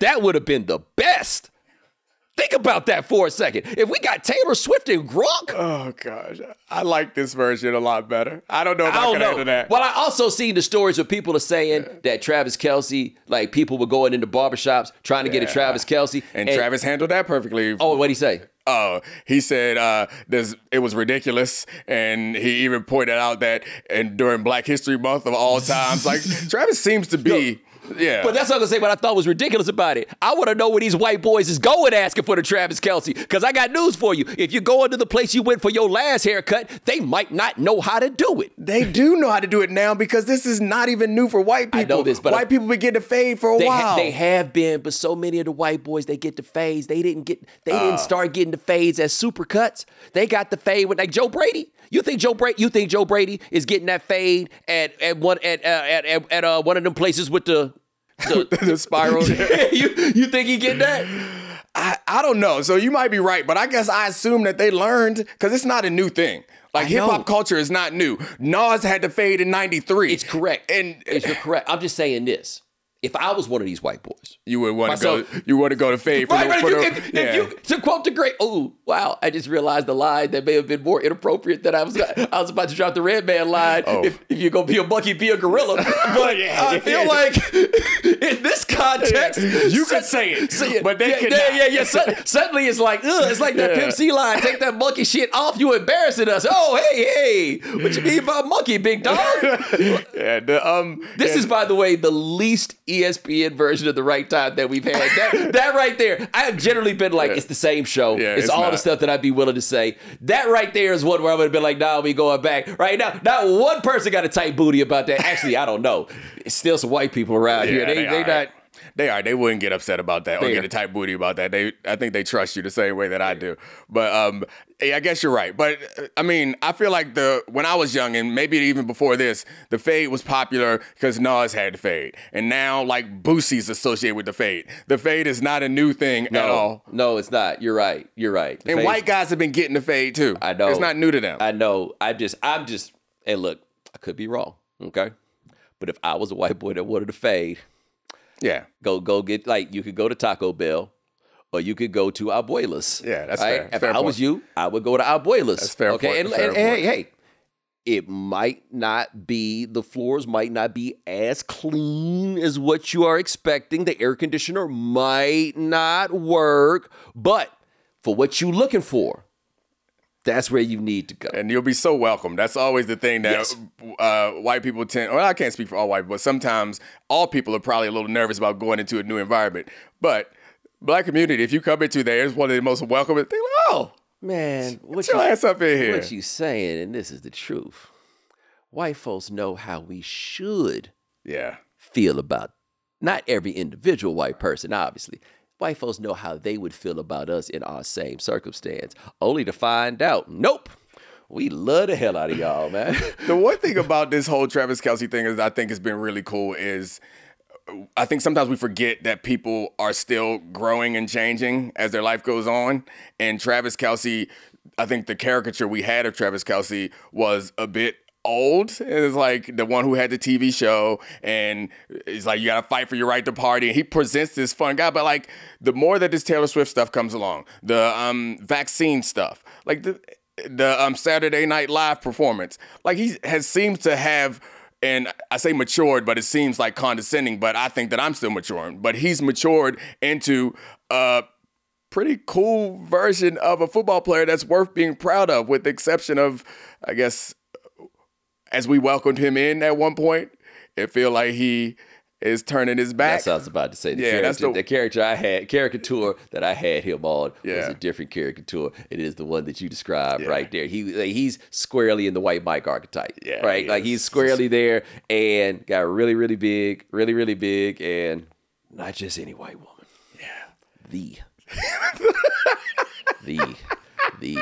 [SPEAKER 1] That would have been the best. Think about that for a second. If we got Taylor Swift and Gronk.
[SPEAKER 2] Oh gosh. I like this version a lot better. I don't know if I, I can know. handle that.
[SPEAKER 1] Well, I also seen the stories where people are saying yeah. that Travis Kelce, like people were going into barbershops trying to yeah. get a Travis Kelce,
[SPEAKER 2] And, and, Travis handled that perfectly.
[SPEAKER 1] Oh, what'd he say?
[SPEAKER 2] Oh, he said uh, it was ridiculous, and he even pointed out that and during Black History Month of all times, like [laughs] Travis seems to be yeah.
[SPEAKER 1] But that's not gonna say what I thought was ridiculous about it. I want to know where these white boys is going asking for the Travis Kelce. Because I got news for you. If you go into the place you went for your last haircut, they might not know how to do it.
[SPEAKER 2] They do know how to do it now because this is not even new for white people. I know this, but white I, people been getting the fade for a
[SPEAKER 1] they
[SPEAKER 2] while.
[SPEAKER 1] Ha- they have been, but so many of the white boys they get the fades. They didn't get. They uh, didn't start getting the fades as super cuts. They got the fade with like Joe Brady. You think Joe Brady? You think Joe Brady is getting that fade at at one at uh, at at, at uh, one of them places with the
[SPEAKER 2] the, [laughs] the spiral. [laughs]
[SPEAKER 1] you you think he get that?
[SPEAKER 2] I, I don't know. So you might be right, but I guess I assume that they learned because it's not a new thing. Like hip hop culture is not new. Nas had to fade in '93.
[SPEAKER 1] It's correct, and it's, you're correct. I'm just saying this if I was one of these white boys,
[SPEAKER 2] you would want to go. You want to go to fade. Right, right.
[SPEAKER 1] If you, if, yeah. if you, to quote the great, oh wow! I just realized the line that may have been more inappropriate than I was. I was about to drop the Redman line. Oh. If, if you're gonna be a monkey, be a gorilla. [laughs] But yeah, I feel yeah. like in this context,
[SPEAKER 2] you could say it, say it, but they
[SPEAKER 1] yeah. Yeah, yeah, yeah. [laughs] So, suddenly it's like, ugh, it's like that Pimp C line. Take that monkey shit off. You embarrassing us. Oh, hey, hey, what you mean by monkey, big dog? [laughs]
[SPEAKER 2] yeah. The, um.
[SPEAKER 1] This is, by the way, the least ESPN version of the right time that we've had. That, that right there, I have generally been like, yeah. it's the same show. Yeah, it's, it's all not. Stuff that I'd be willing to say. That right there is one where I would have been like, nah, we going back. Right now, not one person got a tight booty about that. Actually, I don't know. It's still some white people around yeah, here. They, they, they not.
[SPEAKER 2] They are. They wouldn't get upset about that or get a tight booty about that. They, I think they trust you the same way that I do. But um, I guess you're right. But uh, I mean, I feel like the when I was young and maybe even before this, the fade was popular because Nas had the fade, and now like Boosie's associated with the fade. The fade is not a new thing
[SPEAKER 1] no,
[SPEAKER 2] at all.
[SPEAKER 1] No, it's not. You're right. You're right.
[SPEAKER 2] The and white guys have been getting the fade too.
[SPEAKER 1] I know.
[SPEAKER 2] It's not new to them.
[SPEAKER 1] I know. I just, I'm just. Hey, look, I could be wrong. Okay, but if I was a white boy that wanted to fade.
[SPEAKER 2] Yeah.
[SPEAKER 1] Go go get like you could go to Taco Bell or you could go to Abuelas.
[SPEAKER 2] Yeah, that's right? fair.
[SPEAKER 1] If
[SPEAKER 2] fair
[SPEAKER 1] I point. was you, I would go to Abuelas.
[SPEAKER 2] That's fair.
[SPEAKER 1] Okay,
[SPEAKER 2] point.
[SPEAKER 1] and,
[SPEAKER 2] fair
[SPEAKER 1] and, and hey, hey, it might not be the floors might not be as clean as what you are expecting. The air conditioner might not work, but for what you're looking for, that's where you need to go.
[SPEAKER 2] And you'll be so welcome. That's always the thing that yes. uh, white people tend, well, I can't speak for all white, but sometimes all people are probably a little nervous about going into a new environment. But black community, if you come into there, it's one of the most welcoming things. Oh,
[SPEAKER 1] man,
[SPEAKER 2] what your you, ass up in here?
[SPEAKER 1] What you saying? And this is the truth. White folks know how we should
[SPEAKER 2] yeah.
[SPEAKER 1] feel about not every individual white person, obviously, white folks know how they would feel about us in our same circumstance, only to find out, nope. We love the hell out of y'all, man. [laughs]
[SPEAKER 2] the one thing about this whole Travis Kelce thing is I think has been really cool is I think sometimes we forget that people are still growing and changing as their life goes on. And Travis Kelce, I think the caricature we had of Travis Kelce was a bit old. It's like the one who had the TV show, and it's like, you gotta fight for your right to party. And he presents this fun guy, but like the more that this Taylor Swift stuff comes along, the um, vaccine stuff, like the the um, Saturday Night Live performance, like he has seems to have. And I say matured, but it seems like condescending. But I think that I'm still maturing. But he's matured into a pretty cool version of a football player that's worth being proud of, with the exception of, I guess, as we welcomed him in at one point, it feel like he is turning his back.
[SPEAKER 1] That's what I was about to say. The
[SPEAKER 2] Yeah,
[SPEAKER 1] character,
[SPEAKER 2] that's the-
[SPEAKER 1] the character I had, caricature that I had him on was a different caricature. It is the one that you described
[SPEAKER 2] Yeah.
[SPEAKER 1] right there. He like, he's squarely in the white Mike archetype.
[SPEAKER 2] Yeah,
[SPEAKER 1] right.
[SPEAKER 2] he
[SPEAKER 1] Like he's squarely there and got really, really big, really, really big, and not just any white woman. Yeah, the, [laughs] the, the,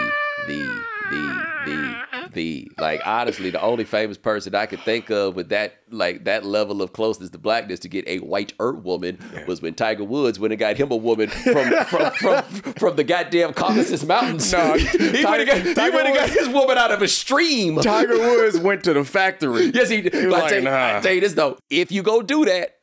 [SPEAKER 1] the, the, the, the. Like honestly, the only famous person I could think of with that like that level of closeness to blackness to get a white earth woman was when Tiger Woods went and got him a woman from from from, from from the goddamn Caucasus Mountains.
[SPEAKER 2] No,
[SPEAKER 1] he [laughs] went and got, he went and got his woman out of a stream.
[SPEAKER 2] Tiger Woods went to the factory. [laughs]
[SPEAKER 1] Yes, he did. But I
[SPEAKER 2] like,
[SPEAKER 1] tell, you,
[SPEAKER 2] nah.
[SPEAKER 1] I tell you this though, if you go do that,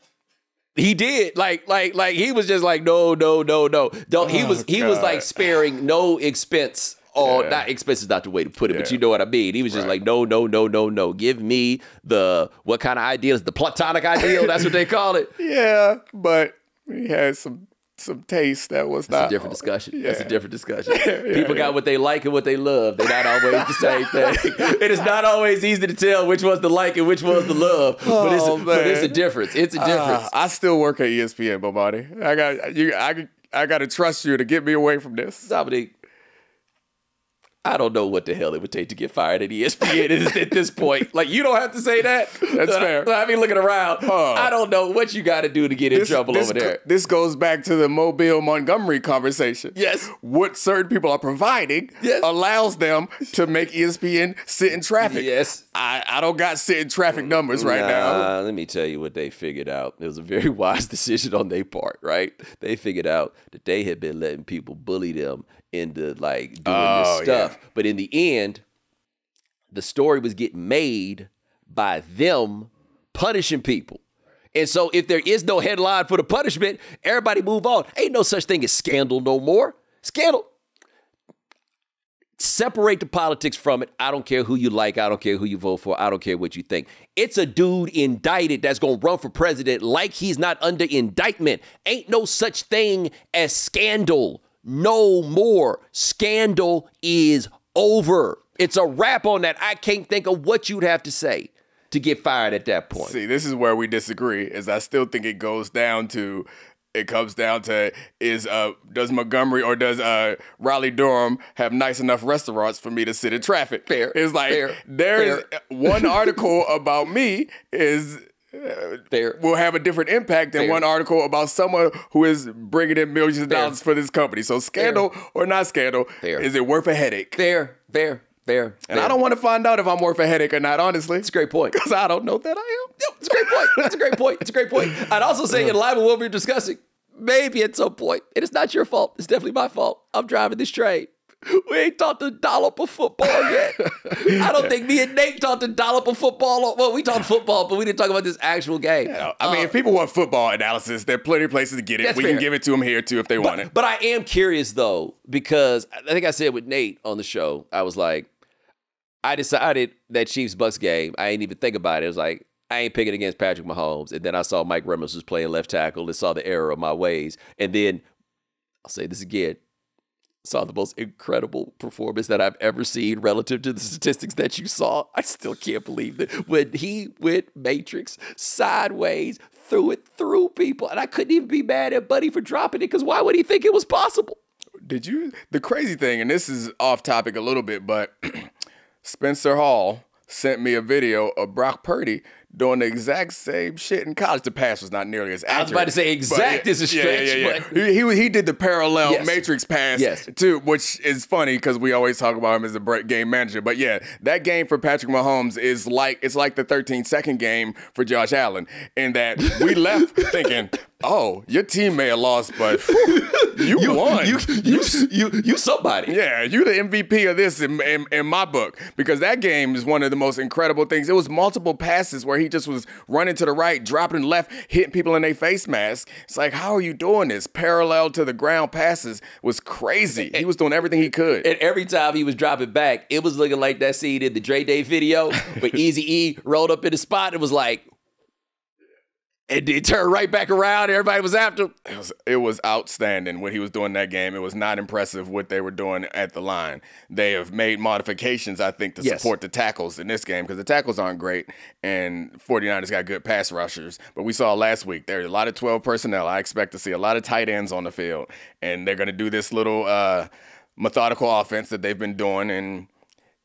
[SPEAKER 1] he did. Like, like, like he was just like, no, no, no, no. Don't. He oh, was he was like sparing no expense. Or
[SPEAKER 2] Yeah.
[SPEAKER 1] not expense is not the way to put it, but you know what I mean. He was just
[SPEAKER 2] Right.
[SPEAKER 1] like, no, no, no, no, no. Give me the what kind of ideal is the platonic ideal? That's what they call it. [laughs]
[SPEAKER 2] Yeah, but he had some some taste that was
[SPEAKER 1] That's
[SPEAKER 2] not
[SPEAKER 1] a different discussion. That's a different discussion. [laughs]
[SPEAKER 2] yeah,
[SPEAKER 1] People got what they like and what they love. They're not always the same thing. [laughs] it is not always easy to tell which was the like and which was the love. but, it's
[SPEAKER 2] Oh,
[SPEAKER 1] a, but it's a difference. It's a difference.
[SPEAKER 2] Ah, I still work at ESPN, Bomani. I got you. I I got to trust you to get me away from this.
[SPEAKER 1] Domonique, I don't know what the hell it would take to get fired at ESPN at, this point. Like, you don't have to say that.
[SPEAKER 2] That's fair. [laughs]
[SPEAKER 1] I mean, looking around,
[SPEAKER 2] Huh.
[SPEAKER 1] I don't know what you got to do to get in
[SPEAKER 2] This,
[SPEAKER 1] trouble
[SPEAKER 2] this
[SPEAKER 1] over there.
[SPEAKER 2] this goes back to the Mobile Montgomery conversation.
[SPEAKER 1] Yes.
[SPEAKER 2] What certain people are providing
[SPEAKER 1] Yes.
[SPEAKER 2] allows them to make ESPN sit in traffic.
[SPEAKER 1] Yes.
[SPEAKER 2] I, I don't got sit in traffic numbers right now.
[SPEAKER 1] Let me tell you what they figured out. It was a very [laughs] wise decision on their part, right? They figured out that they had been letting people bully them into like doing
[SPEAKER 2] Oh,
[SPEAKER 1] this stuff. But in the end, the story was getting made by them punishing people. And so if there is no headline for the punishment, everybody move on. Ain't no such thing as scandal no more. Scandal. Separate the politics from it. I don't care who you like. I don't care who you vote for. I don't care what you think. It's a dude indicted that's going to run for president like he's not under indictment. Ain't no such thing as scandal. No more. Scandal is over. It's a wrap on that. I can't think of what you'd have to say to get fired at that point.
[SPEAKER 2] See, this is where we disagree. Is I still think it goes down to it comes down to is uh does Montgomery or does uh Raleigh Durham have nice enough restaurants for me to sit in traffic?
[SPEAKER 1] Fair,
[SPEAKER 2] It's like
[SPEAKER 1] fair,
[SPEAKER 2] there is
[SPEAKER 1] fair.
[SPEAKER 2] one [laughs] article about me is
[SPEAKER 1] Fair.
[SPEAKER 2] will have a different impact than one article about someone who is bringing in millions of dollars for this company. So scandal or not scandal, is it worth a headache?
[SPEAKER 1] Fair, fair, fair.
[SPEAKER 2] And I don't want to find out if I'm worth a headache or not, honestly.
[SPEAKER 1] It's a great point.
[SPEAKER 2] Because I don't know that I am.
[SPEAKER 1] It's a great point. It's a great point. It's a great point. I'd also say, in line with what we we're discussing, maybe at some point, point, it's not your fault. It's definitely my fault. I'm driving this train. We ain't taught the dollop of football yet. I don't think me and Nate taught the dollop of football. Well, we talked football, but we didn't talk about this actual game.
[SPEAKER 2] I mean, if uh, people want football analysis, there are plenty of places to get it. We
[SPEAKER 1] fair.
[SPEAKER 2] can give it to them here too if they want it.
[SPEAKER 1] But I am curious though, because I think I said with Nate on the show, I was like, I decided that Chiefs Bucs game, I ain't even think about it. It was like, I ain't picking against Patrick Mahomes. And then I saw Mike Remmers was playing left tackle and saw the error of my ways. And then I'll say this again. Saw the most incredible performance that I've ever seen relative to the statistics that you saw. I still can't believe that when he went Matrix sideways, threw it through people, and I couldn't even be mad at Buddy for dropping it because why would he think it was possible?
[SPEAKER 2] Did you? The crazy thing, and this is off topic a little bit, but [clears throat] Spencer Hall sent me a video of Brock Purdy doing the exact same shit in college. The pass was not nearly as accurate.
[SPEAKER 1] I was about to say
[SPEAKER 2] but
[SPEAKER 1] exact is a stretch, Yeah, but-
[SPEAKER 2] he, he he did the parallel
[SPEAKER 1] Yes.
[SPEAKER 2] matrix pass
[SPEAKER 1] Yes.
[SPEAKER 2] too, which is funny because we always talk about him as a game manager. But yeah, that game for Patrick Mahomes is like it's like the 13 second game for Josh Allen, in that we left [laughs] thinking, oh, your team may have lost, but [laughs] whew, you, won.
[SPEAKER 1] You, you, you, you somebody.
[SPEAKER 2] Yeah, you the MVP of this in, in, in my book because that game is one of the most incredible things. It was multiple passes where he just was running to the right, dropping left, hitting people in their face mask. It's like, how are you doing this? Parallel to the ground passes was crazy. He was doing everything he could.
[SPEAKER 1] And every time he was dropping back, it was looking like that scene in the Dre Day video but Easy E rolled up in the spot and was like, and then turn right back around. Everybody was after him.
[SPEAKER 2] It was, it was outstanding what he was doing that game. It was not impressive what they were doing at the line. They have made modifications, I think, to
[SPEAKER 1] Yes.
[SPEAKER 2] support the tackles in this game because the tackles aren't great and 49ers got good pass rushers. But we saw last week there's a lot of 12 personnel. I expect to see a lot of tight ends on the field, and they're going to do this little uh, methodical offense that they've been doing. And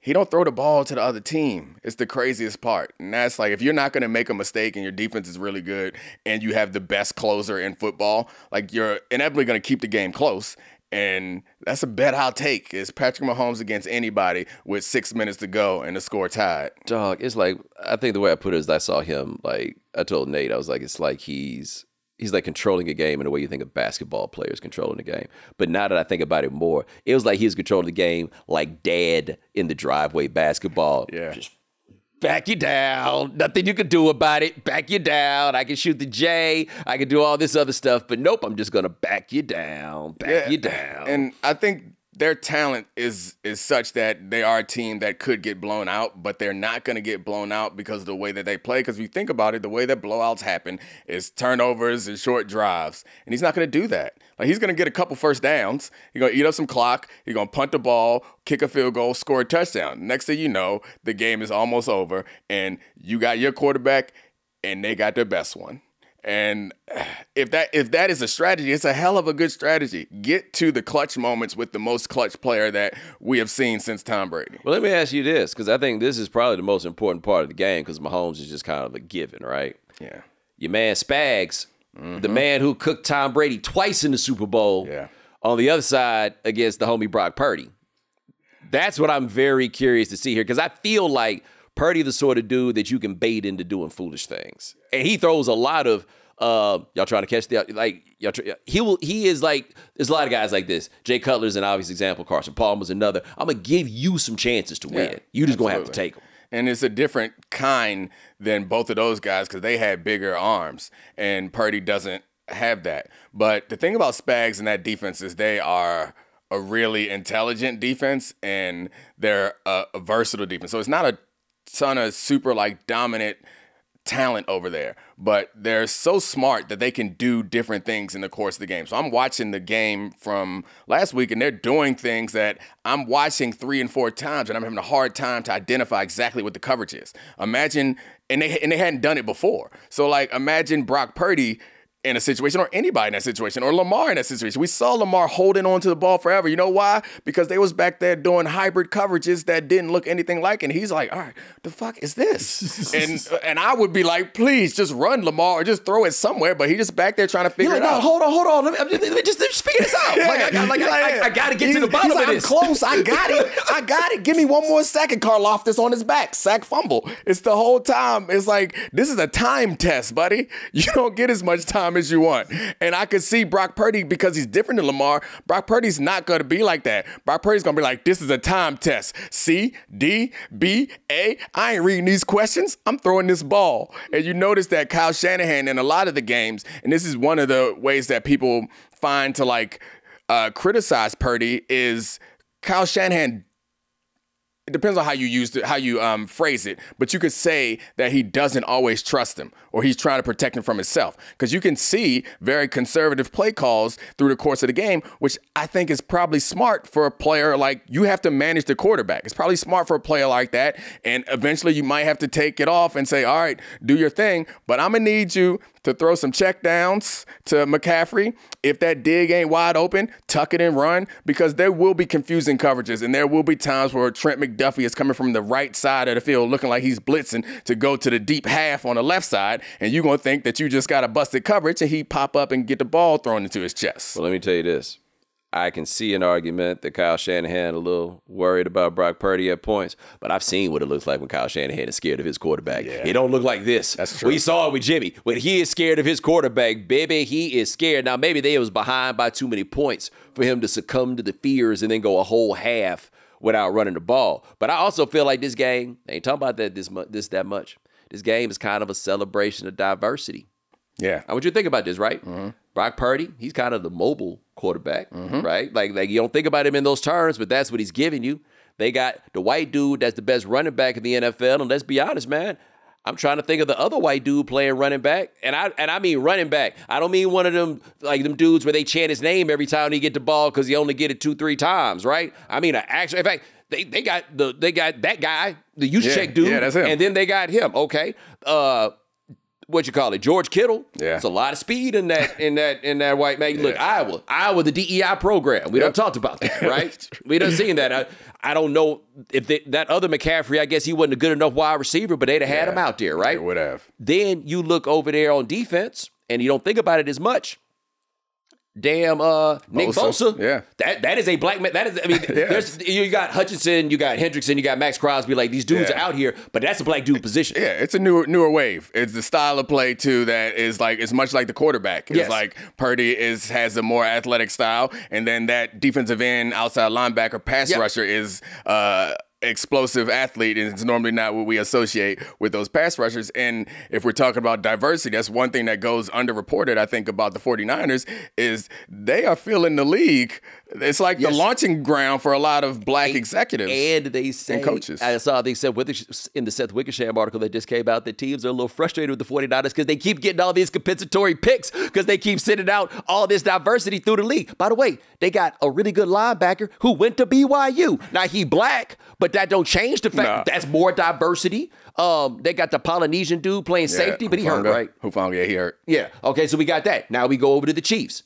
[SPEAKER 2] he don't throw the ball to the other team. It's the craziest part. And that's like if you're not going to make a mistake and your defense is really good and you have the best closer in football, like you're inevitably going to keep the game close. And that's a bet I'll take is Patrick Mahomes against anybody with six minutes to go and the score tied.
[SPEAKER 1] Dog, it's like I think the way I put it is I saw him like I told Nate, I was like, it's like he's he's like controlling a game in the way you think of basketball players controlling the game. But now that I think about it more, it was like he was controlling the game like dad in the driveway basketball.
[SPEAKER 2] Yeah.
[SPEAKER 1] Just back you down. Nothing you can do about it. Back you down. I can shoot the J. I can do all this other stuff. But nope, I'm just gonna back you down. Back you down.
[SPEAKER 2] And I think their talent is is such that they are a team that could get blown out, but they're not going to get blown out because of the way that they play. Because if you think about it, the way that blowouts happen is turnovers and short drives, and he's not going to do that. Like he's going to get a couple first downs. He's going to eat up some clock. He's going to punt the ball, kick a field goal, score a touchdown. Next thing you know, the game is almost over, and you got your quarterback, and they got their best one. And if that if that is a strategy, it's a hell of a good strategy. Get to the clutch moments with the most clutch player that we have seen since Tom Brady.
[SPEAKER 1] Well, let me ask you this, because I think this is probably the most important part of the game, because Mahomes is just kind of a given, right?
[SPEAKER 2] Yeah.
[SPEAKER 1] Your man Spags, the mm-hmm. man who cooked Tom Brady twice in the Super Bowl,
[SPEAKER 2] Yeah.
[SPEAKER 1] on the other side against the homie Brock Purdy. That's what I'm very curious to see here, because I feel like Purdy the sort of dude that you can bait into doing foolish things, and he throws a lot of. Uh, y'all trying to catch the like y'all. Try, he will. He is like. There's a lot of guys like this. Jay Cutler's an obvious example. Carson Palmer's another. I'm gonna give you some chances to win.
[SPEAKER 2] Yeah,
[SPEAKER 1] you just gonna have to take them.
[SPEAKER 2] And it's a different kind than both of those guys because they had bigger arms, and Purdy doesn't have that. But the thing about Spags and that defense is they are a really intelligent defense, and they're a, a versatile defense. So it's not a ton of super like dominant talent over there, but they're so smart that they can do different things in the course of the game. So I'm watching the game from last week and they're doing things that I'm watching three and four times and I'm having a hard time to identify exactly what the coverage is. Imagine and they and they hadn't done it before. So like imagine Brock Purdy in a situation or anybody in that situation or Lamar in that situation. We saw Lamar holding on to the ball forever. You know why? Because they was back there doing hybrid coverages that didn't look anything like it. And he's like, all right, the fuck is this? [laughs] and and I would be like, please just run Lamar or just throw it somewhere. But he just back there trying to figure
[SPEAKER 1] like,
[SPEAKER 2] it
[SPEAKER 1] no,
[SPEAKER 2] out.
[SPEAKER 1] hold on, hold on. Let me, let me- let me just, just figure this out. [laughs] Like, I, got- like, I, I, I got to get to the bottom
[SPEAKER 2] he's
[SPEAKER 1] of this.
[SPEAKER 2] I'm close. I got it. [laughs] I got it. Give me one more second. Karlaftis on his back. Sack fumble. It's the whole time. It's like this is a time test, buddy. You don't get as much time as you want. And I could see Brock Purdy because he's different than Lamar. Brock Purdy's not going to be like that. Brock Purdy's going to be like, this is a time test. C D B A. I ain't reading these questions. I'm throwing this ball. And you notice that Kyle Shanahan in a lot of the games, and this is one of the ways that people find to like uh, criticize Purdy is Kyle Shanahan. It depends on how you use it, how you um, phrase it, but you could say that he doesn't always trust him, or he's trying to protect him from himself. Because you can see very conservative play calls through the course of the game, which I think is probably smart for a player like you have to manage the quarterback. It's probably smart for a player like that, and eventually you might have to take it off and say, "All right, do your thing," but I'm gonna need you to throw some check downs to McCaffrey. If that dig ain't wide open, tuck it and run because there will be confusing coverages and there will be times where Trent McDuffie is coming from the right side of the field looking like he's blitzing to go to the deep half on the left side and you're going to think that you just got a busted coverage and he pop up and get the ball thrown into his chest.
[SPEAKER 1] Well, let me tell you this. I can see an argument that Kyle Shanahan a little worried about Brock Purdy at points, but I've seen what it looks like when Kyle Shanahan is scared of his quarterback. It don't look like this.
[SPEAKER 2] That's true.
[SPEAKER 1] We saw it with Jimmy. When he is scared of his quarterback, baby, he is scared. Now, maybe they was behind by too many points for him to succumb to the fears and then go a whole half without running the ball. But I also feel like this game, I ain't talking about that this mu- this that much. This game is kind of a celebration of diversity.
[SPEAKER 2] Yeah.
[SPEAKER 1] I want you to think about this, right? Mm-hmm. Brock Purdy, he's kind of the mobile quarterback, right? Like, like you don't think about him in those terms, but that's what he's giving you. They got the white dude that's the best running back in the NFL, and let's be honest, man. I'm trying to think of the other white dude playing running back, and I and I mean running back. I don't mean one of them like them dudes where they chant his name every time he get the ball because he only get it two three times, right? I mean, an actual. In fact, they, they got the they got that guy, the use
[SPEAKER 2] Yeah,
[SPEAKER 1] check dude,
[SPEAKER 2] yeah, that's him.
[SPEAKER 1] and then they got him. Okay, uh, what you call it, George Kittle.
[SPEAKER 2] Yeah.
[SPEAKER 1] it's a lot of speed in that in that in that white man. Look, Iowa, Iowa, the DEI program. We
[SPEAKER 2] Yep.
[SPEAKER 1] done talked about that, [laughs] right? we done seen that. I, I don't know if they, that other McCaffrey. I guess he wasn't a good enough wide receiver, but they'd have had him out there, right?
[SPEAKER 2] It would have.
[SPEAKER 1] Then you look over there on defense, and you don't think about it as much. Damn, uh, Nick
[SPEAKER 2] Bosa,
[SPEAKER 1] Bosa.
[SPEAKER 2] yeah.
[SPEAKER 1] that that is a black man. That is, I mean, [laughs] there's you got Hutchinson, you got Hendrickson, you got Maxx Crosby. Like these dudes
[SPEAKER 2] Yeah.
[SPEAKER 1] are out here, but that's a black dude position.
[SPEAKER 2] Yeah, it's a newer newer wave. It's the style of play too that is like it's much like the quarterback. It's
[SPEAKER 1] Yes.
[SPEAKER 2] like Purdy is has a more athletic style, and then that defensive end, outside linebacker, pass
[SPEAKER 1] Yeah.
[SPEAKER 2] rusher is uh explosive athlete and it's normally not what we associate with those pass rushers. And if we're talking about diversity that's one thing that goes underreported i think about the 49ers is they are filling the league it's like the launching ground for a lot of black executives
[SPEAKER 1] And they say,
[SPEAKER 2] coaches.
[SPEAKER 1] I saw they said with- in the Seth Wickersham article that just came out that teams are a little frustrated with the 49ers because they keep getting all these compensatory picks because they keep sending out all this diversity through the league. By the way, they got a really good linebacker who went to BYU. Now he black, but that don't change the fact
[SPEAKER 2] Nah.
[SPEAKER 1] that's more diversity. Um, they got the Polynesian dude playing safety, but he hurt, right?
[SPEAKER 2] Hufanga, yeah, he hurt
[SPEAKER 1] Yeah. Okay, so we got that. Now we go over to the Chiefs.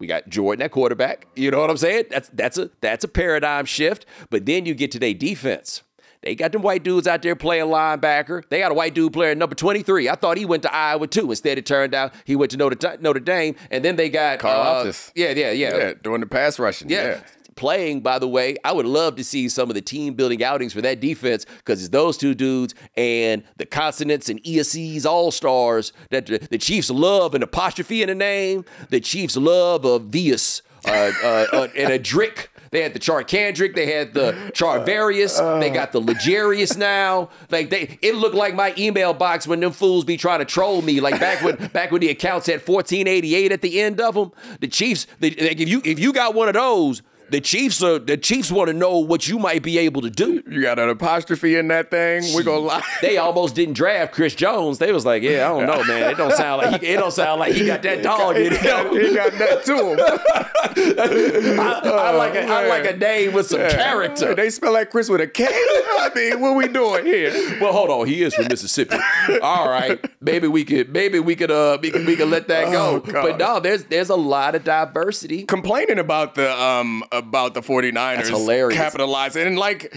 [SPEAKER 1] We got Jordan at quarterback. You know what I'm saying? That's that's a that's a paradigm shift. But then you get to their defense. They got them white dudes out there playing linebacker. They got a white dude playing number 23. I thought he went to Iowa too. Instead, it turned out he went to Notre, Notre Dame. And then they got
[SPEAKER 2] Carl
[SPEAKER 1] uh,
[SPEAKER 2] Loftus.
[SPEAKER 1] Yeah, yeah, yeah,
[SPEAKER 2] yeah doing the pass rushing
[SPEAKER 1] yeah.
[SPEAKER 2] yeah.
[SPEAKER 1] Playing, by the way, I would love to see some of the team building outings for that defense because it's those two dudes and the consonants and ESCs all stars that the, Chiefs love an apostrophe in a name. The Chiefs love a Vius uh, uh, uh, and a Drick. They had the Charcandrick, they had the Charvarius, they got the L'Jarius now. Like they it looked like my email box when them fools be trying to troll me. Like back when back when the accounts had 1488 at the end of them. The Chiefs, like if you if you got one of those, the Chiefs are the Chiefs want to know what you might be able to do.
[SPEAKER 2] You got an apostrophe in that thing. We're gonna lie.
[SPEAKER 1] They almost didn't draft Chris Jones. They was like, yeah, I don't know, man. It don't sound like he, it don't sound like he got that dog in
[SPEAKER 2] he, got,
[SPEAKER 1] him.
[SPEAKER 2] he got that to him. [laughs]
[SPEAKER 1] I, I like a, I oh, like a name with some character.
[SPEAKER 2] They spell like Chris with a K. I mean, what we doing here?
[SPEAKER 1] Well, hold on. He is from Mississippi. All right. Maybe we could maybe we could uh we could, we could let that go.
[SPEAKER 2] Oh,
[SPEAKER 1] but no, there's there's a lot of diversity.
[SPEAKER 2] Complaining about the um about the 49ers
[SPEAKER 1] That's hilarious.
[SPEAKER 2] capitalizing and like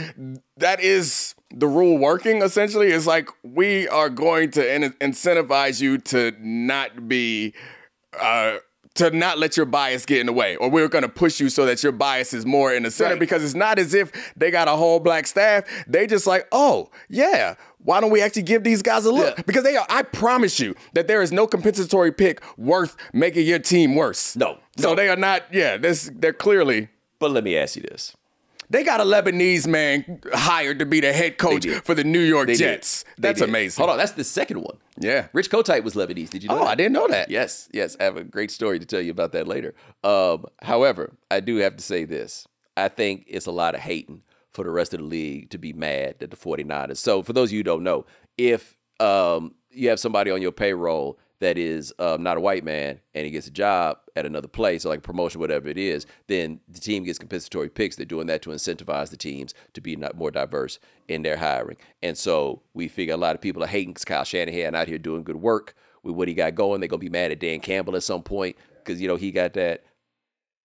[SPEAKER 2] that is the rule working essentially is like we are going to in- incentivize you to not be uh to not let your bias get in the way, or we're going to push you so that your bias is more in the center
[SPEAKER 1] Right.
[SPEAKER 2] because it's not as if they got a whole black staff. They just like, oh, yeah, why don't we actually give these guys a look?
[SPEAKER 1] Yeah.
[SPEAKER 2] Because they are, I promise you that there is no compensatory pick worth making your team worse.
[SPEAKER 1] No.
[SPEAKER 2] So
[SPEAKER 1] No.
[SPEAKER 2] they are not, yeah, this, they're clearly,
[SPEAKER 1] But let me ask you this.
[SPEAKER 2] they got a Lebanese man hired to be the head coach for the New York
[SPEAKER 1] They.
[SPEAKER 2] Jets. That's
[SPEAKER 1] did.
[SPEAKER 2] amazing.
[SPEAKER 1] Hold on, that's the second one.
[SPEAKER 2] Yeah.
[SPEAKER 1] Rich Kotite was Lebanese. Did you know
[SPEAKER 2] Oh,
[SPEAKER 1] that?
[SPEAKER 2] I didn't know that.
[SPEAKER 1] Yes, yes. I have a great story to tell you about that later. Um, however, I do have to say this. I think it's a lot of hating for the rest of the league to be mad at the 49ers. So, for those of you who don't know, if um, you have somebody on your payroll that is um, not a white man and he gets a job at another place or like promotion, whatever it is, then the team gets compensatory picks. They're doing that to incentivize the teams to be not more diverse in their hiring. And so we figure a lot of people are hating Kyle Shanahan out here doing good work with what he got going. They're gonna be mad at Dan Campbell at some point because you know he got that.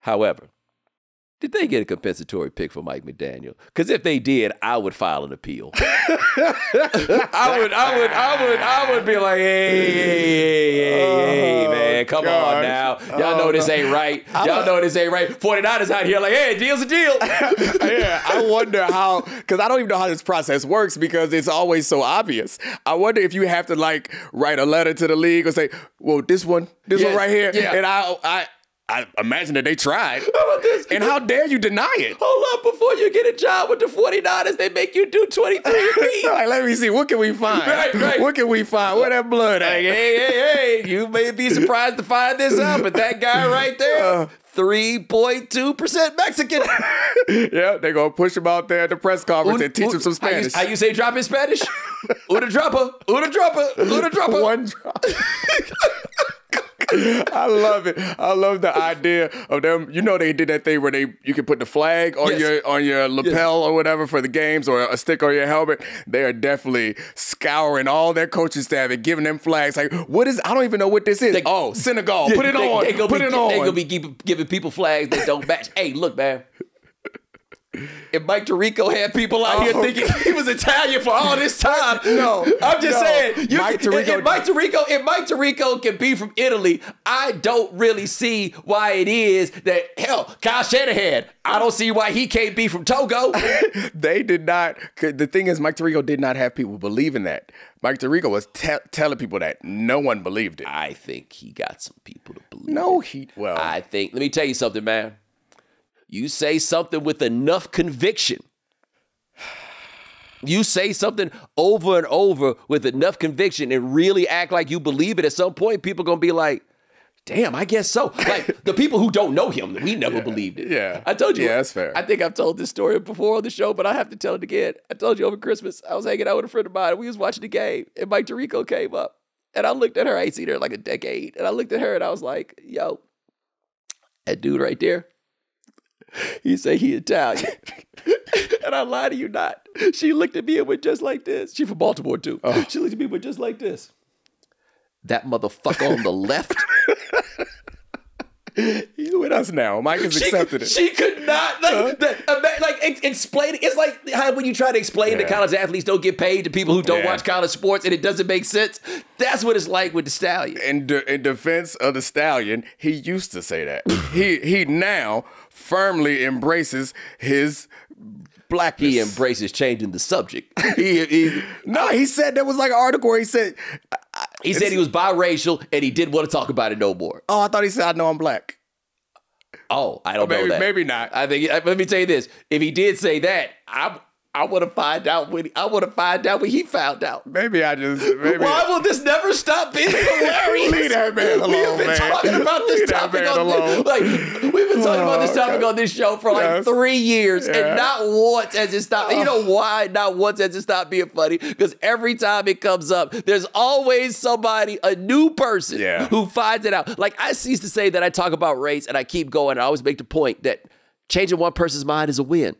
[SPEAKER 1] However, did they get a compensatory pick for Mike McDaniel? Because if they did, I would file an appeal. [laughs] I would, I would, I would, I would be like, hey, hey, hey, hey, hey, oh, man, come on now. Y'all know this oh, ain't right. Y'all know this ain't right. 49ers out here like, hey, deal's a deal. [laughs]
[SPEAKER 2] yeah, I wonder how because I don't even know how this process works because it's always so obvious. I wonder if you have to like write a letter to the league or say, "Well, this one, this one right here,"
[SPEAKER 1] yeah.
[SPEAKER 2] and I, I, I imagine that they tried. [laughs]
[SPEAKER 1] How?
[SPEAKER 2] And how dare you deny it?
[SPEAKER 1] Hold up, before you get a job with the 49ers, they make you do 23andMe. [laughs]
[SPEAKER 2] like, let me see. What can we find?
[SPEAKER 1] Right, right.
[SPEAKER 2] What can we find? Where that blood at?
[SPEAKER 1] Like, hey, hey, hey, you may be surprised to find this out, but that guy right there, [laughs] 3.2% Mexican.
[SPEAKER 2] yeah, they're gonna push him out there at the press conference and teach him some
[SPEAKER 1] How you,
[SPEAKER 2] Spanish.
[SPEAKER 1] how you say drop in Spanish? Una dropper, una dropper, una dropper.
[SPEAKER 2] One drop. [laughs] I love it. I love the idea of them. You know, they did that thing where they you can put the flag on
[SPEAKER 1] Yes.
[SPEAKER 2] your on your lapel or whatever for the games, or a stick on your helmet. They are definitely scouring all their coaching staff and giving them flags. Like, what is? I don't even know what this is.
[SPEAKER 1] They-
[SPEAKER 2] oh, Senegal. Put it
[SPEAKER 1] They-
[SPEAKER 2] on.
[SPEAKER 1] They, gonna
[SPEAKER 2] put
[SPEAKER 1] be,
[SPEAKER 2] it
[SPEAKER 1] They
[SPEAKER 2] on.
[SPEAKER 1] gonna be giving people flags that don't match. hey, look, man. If Mike Tirico had people out here
[SPEAKER 2] Oh,
[SPEAKER 1] thinking he was Italian for all this time,
[SPEAKER 2] No,
[SPEAKER 1] I'm just
[SPEAKER 2] no.
[SPEAKER 1] saying. You,
[SPEAKER 2] Mike
[SPEAKER 1] if-
[SPEAKER 2] Tirico-
[SPEAKER 1] if Mike Tirico, if Mike Tirico can be from Italy, I don't really see why it is that hell, Kyle Shanahan. I don't see why he can't be from Togo. [laughs]
[SPEAKER 2] they did not. The thing is, Mike Tirico did not have people believing that. Mike Tirico was te- telling people that no one believed it.
[SPEAKER 1] I think he got some people to believe.
[SPEAKER 2] No, he. Well,
[SPEAKER 1] I think, let me tell you something, man. You say something with enough conviction. You say something over and over with enough conviction and really act like you believe it. At some point, people are gonna be like, "Damn, I guess so." [laughs] Like the people who don't know him, we never believed it.
[SPEAKER 2] yeah.
[SPEAKER 1] I told you.
[SPEAKER 2] Yeah, that's fair.
[SPEAKER 1] I think I've told this story before on the show, but I have to tell it again. I told you over Christmas, I was hanging out with a friend of mine. We was watching the game, and Mike Tirico came up, and I looked at her. I ain't seen her in like a decade, and I looked at her, and I was like, "Yo, that dude right there." He said he Italian. [laughs] and I lie to you not. She looked at me and went just like this. She from Baltimore too. Oh. She looked at me and went just like this. That motherfucker on the left. [laughs]
[SPEAKER 2] he's with us now. Mike has
[SPEAKER 1] She,
[SPEAKER 2] accepted it.
[SPEAKER 1] she could not like the, like ex- explain it. It's like how when you try to explain that
[SPEAKER 2] Yeah.
[SPEAKER 1] college athletes don't get paid to people who don't
[SPEAKER 2] Yeah.
[SPEAKER 1] watch college sports and it doesn't make sense. That's what it's like with the stallion.
[SPEAKER 2] in, de- in defense of the stallion, he used to say that. he he now firmly embraces his blackness.
[SPEAKER 1] He embraces changing the subject. [laughs] he, he,
[SPEAKER 2] no, he said there was like an article where he said,
[SPEAKER 1] he said he was biracial and he didn't want to talk about it no more.
[SPEAKER 2] "Oh, I thought he said I know I'm black."
[SPEAKER 1] Oh, I don't
[SPEAKER 2] maybe-
[SPEAKER 1] know that.
[SPEAKER 2] maybe not.
[SPEAKER 1] I think. Let me tell you this: if he did say that, I I want to find out when I want to find out when he found out.
[SPEAKER 2] Maybe I just maybe.
[SPEAKER 1] Why will this never stop being hilarious?
[SPEAKER 2] Leave that man
[SPEAKER 1] We have been
[SPEAKER 2] man.
[SPEAKER 1] talking about this
[SPEAKER 2] Leave
[SPEAKER 1] topic on this, like we've been talking about this
[SPEAKER 2] Oh,
[SPEAKER 1] topic
[SPEAKER 2] okay.
[SPEAKER 1] on this show for like three years,
[SPEAKER 2] Yeah. Oh.
[SPEAKER 1] and not once has it stopped. You know why? Not once has it stopped being funny because every time it comes up, there's always somebody, a new person,
[SPEAKER 2] Yeah.
[SPEAKER 1] who finds it out. Like I cease to say that I talk about race, and I keep going. I always make the point that changing one person's mind is a win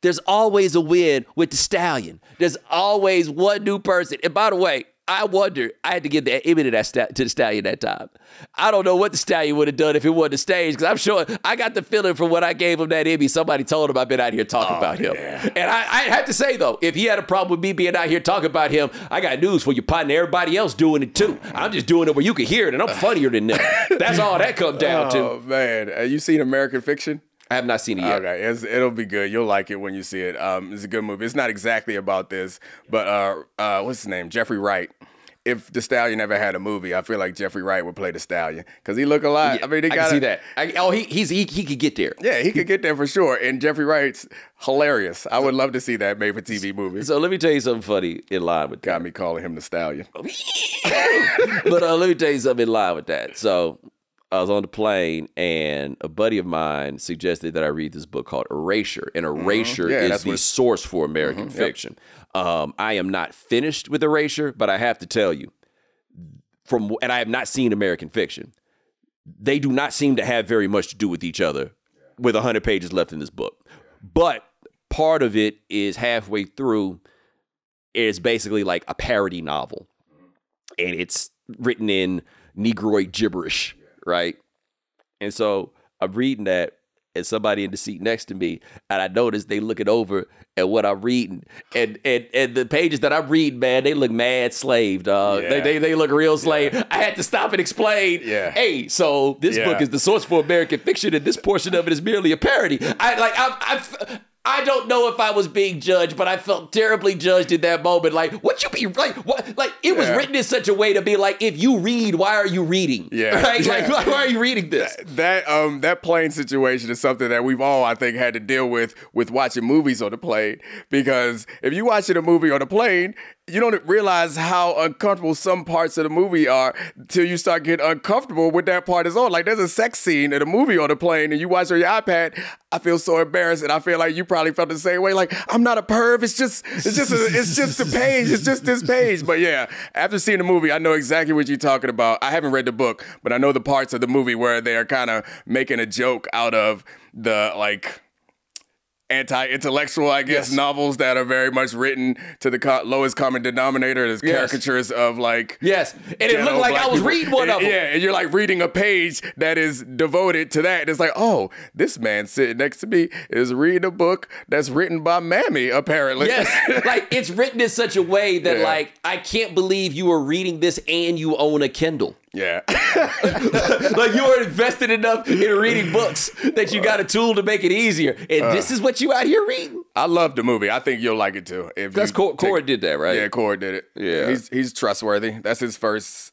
[SPEAKER 1] there's always a win with the stallion. There's always one new person. And by the way, I wonder, I had to give the image to that sta- to the stallion that time. I don't know what the stallion would have done if it wasn't the stage, because I'm sure I got the feeling from when I gave him that Emmy, somebody told him I've been out here talking about him. And I, I have to say though, if he had a problem with me being out here talking about him, I got news for you, partner. Everybody else doing it too. I'm just doing it where you can hear it, and I'm funnier than them. That's all that comes down to. [laughs]
[SPEAKER 2] Oh man, uh, you seen American Fiction?
[SPEAKER 1] I have not seen it yet.
[SPEAKER 2] Okay, it's, it'll be good. You'll like it when you see it. Um, it's a good movie. It's not exactly about this, but uh, uh, what's his name? Jeffrey Wright. If the Stallion ever had a movie, I feel like Jeffrey Wright would play the Stallion because he look a lot. I mean, they
[SPEAKER 1] I
[SPEAKER 2] got
[SPEAKER 1] can see that. I, oh, he he's he, he could get there.
[SPEAKER 2] Yeah, he could get there for sure. And Jeffrey Wright's hilarious. I would love to see that made for TV movie.
[SPEAKER 1] So let me tell you something funny in line with that.
[SPEAKER 2] Got me calling him the Stallion. [laughs]
[SPEAKER 1] but uh, let me tell you something in line with that. So I was on the plane, and a buddy of mine suggested that I read this book called Erasure, and Erasure
[SPEAKER 2] Mm-hmm. Yeah,
[SPEAKER 1] is the source for American fiction. Um, I am not finished with Erasure, but I have to tell you, from and I have not seen American fiction. They do not seem to have very much to do with each other, with hundred pages left in this book. But part of it is halfway through. It's basically like a parody novel and it's written in Negroid gibberish, right? And so I'm reading that, and somebody in the seat next to me, and I notice they looking over at what I'm reading, and and and the pages that I'm reading, man, they look mad slave, dog. They,
[SPEAKER 2] Yeah.
[SPEAKER 1] they they look real slave. I had to stop and explain.
[SPEAKER 2] Yeah.
[SPEAKER 1] Hey, so this
[SPEAKER 2] Yeah.
[SPEAKER 1] book is the source for American fiction, and this portion of it is merely a parody. I like I I. I don't know if I was being judged, but I felt terribly judged in that moment. Like, what you be like? What like? It was
[SPEAKER 2] Yeah.
[SPEAKER 1] written in such a way to be like, if you read, why are you reading?
[SPEAKER 2] Yeah. [laughs]
[SPEAKER 1] right.
[SPEAKER 2] Yeah.
[SPEAKER 1] Like, why, are you reading this?
[SPEAKER 2] that um that plane situation is something that we've all I think had to deal with with watching movies on the plane because if you watching a movie on a plane you don't realize how uncomfortable some parts of the movie are till you start getting uncomfortable with that part is on. Like there's a sex scene in a movie on the plane and you watch on your iPad. I feel so embarrassed and I feel like you probably felt the same way. Like I'm not a perv. It's just it's just a, it's just a page. It's just this page. But yeah, after seeing the movie, I know exactly what you're talking about. I haven't read the book, but I know the parts of the movie where they are kind of making a joke out of the like anti-intellectual, I guess, yes. novels that are very much written to the co- lowest common denominator as yes. caricatures of like
[SPEAKER 1] yes, and it looked like I was people. reading one of them.
[SPEAKER 2] Yeah, and you're like reading a page that is devoted to that. And it's like, oh, this man sitting next to me is reading a book that's written by Mammy, apparently.
[SPEAKER 1] Yes, [laughs] like it's written in such a way that yeah. like I can't believe you are reading this and you own a Kindle.
[SPEAKER 2] Yeah. [laughs]
[SPEAKER 1] like you are invested enough in reading books that you got a tool to make it easier. And uh, this is what you out here reading.
[SPEAKER 2] I love the movie. I think you'll like it too.
[SPEAKER 1] If That's Cor- Corey did that, right?
[SPEAKER 2] Yeah, Corey did it. Yeah. He's he's trustworthy. That's his first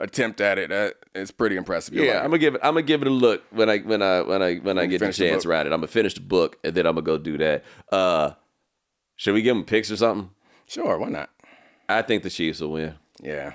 [SPEAKER 2] attempt at it. That it's pretty impressive.
[SPEAKER 1] You'll yeah, like I'm gonna give it. I'm gonna give it a look when I when I when I when I get the chance around it. I'm gonna finish the book and then I'm gonna go do that. Uh, should we give him picks or something?
[SPEAKER 2] Sure, why not?
[SPEAKER 1] I think the Chiefs will win.
[SPEAKER 2] Yeah.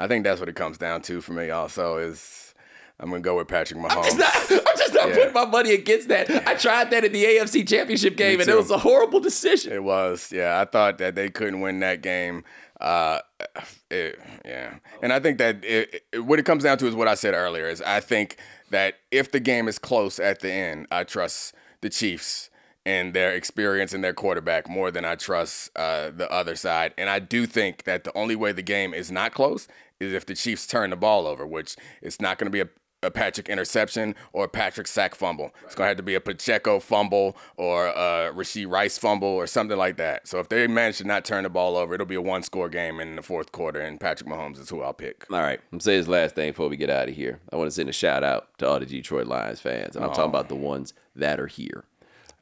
[SPEAKER 2] I think that's what it comes down to for me. Also, is I'm gonna go with Patrick Mahomes.
[SPEAKER 1] I'm just not, [laughs] I'm just not yeah. putting my money against that. I tried that in the AFC Championship game, and it was a horrible decision.
[SPEAKER 2] It was. Yeah, I thought that they couldn't win that game. Uh, [sighs] it, yeah, and I think that it, it, what it comes down to is what I said earlier. Is I think that if the game is close at the end, I trust the Chiefs and their experience and their quarterback more than I trust uh, the other side. And I do think that the only way the game is not close is if the Chiefs turn the ball over, which it's not going to be a, a, Patrick interception or a Patrick sack fumble. Right. It's going to have to be a Pacheco fumble or a Rashee Rice fumble or something like that. So if they manage to not turn the ball over, it'll be a one score game in the fourth quarter, and Patrick Mahomes is who I'll pick.
[SPEAKER 1] All right. I'm say this last thing before we get out of here. I want to send a shout out to all the Detroit Lions fans, and I'm talking about the ones that are here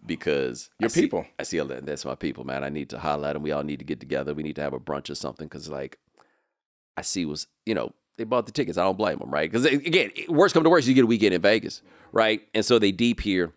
[SPEAKER 1] because
[SPEAKER 2] your
[SPEAKER 1] I
[SPEAKER 2] people.
[SPEAKER 1] I see that. That's my people, man. I need to highlight them. We all need to get together. We need to have a brunch or something because, like, I see was you know they bought the tickets. I don't blame them, right? Because again, worst come to worst, you get a weekend in Vegas, right? And so they deep here.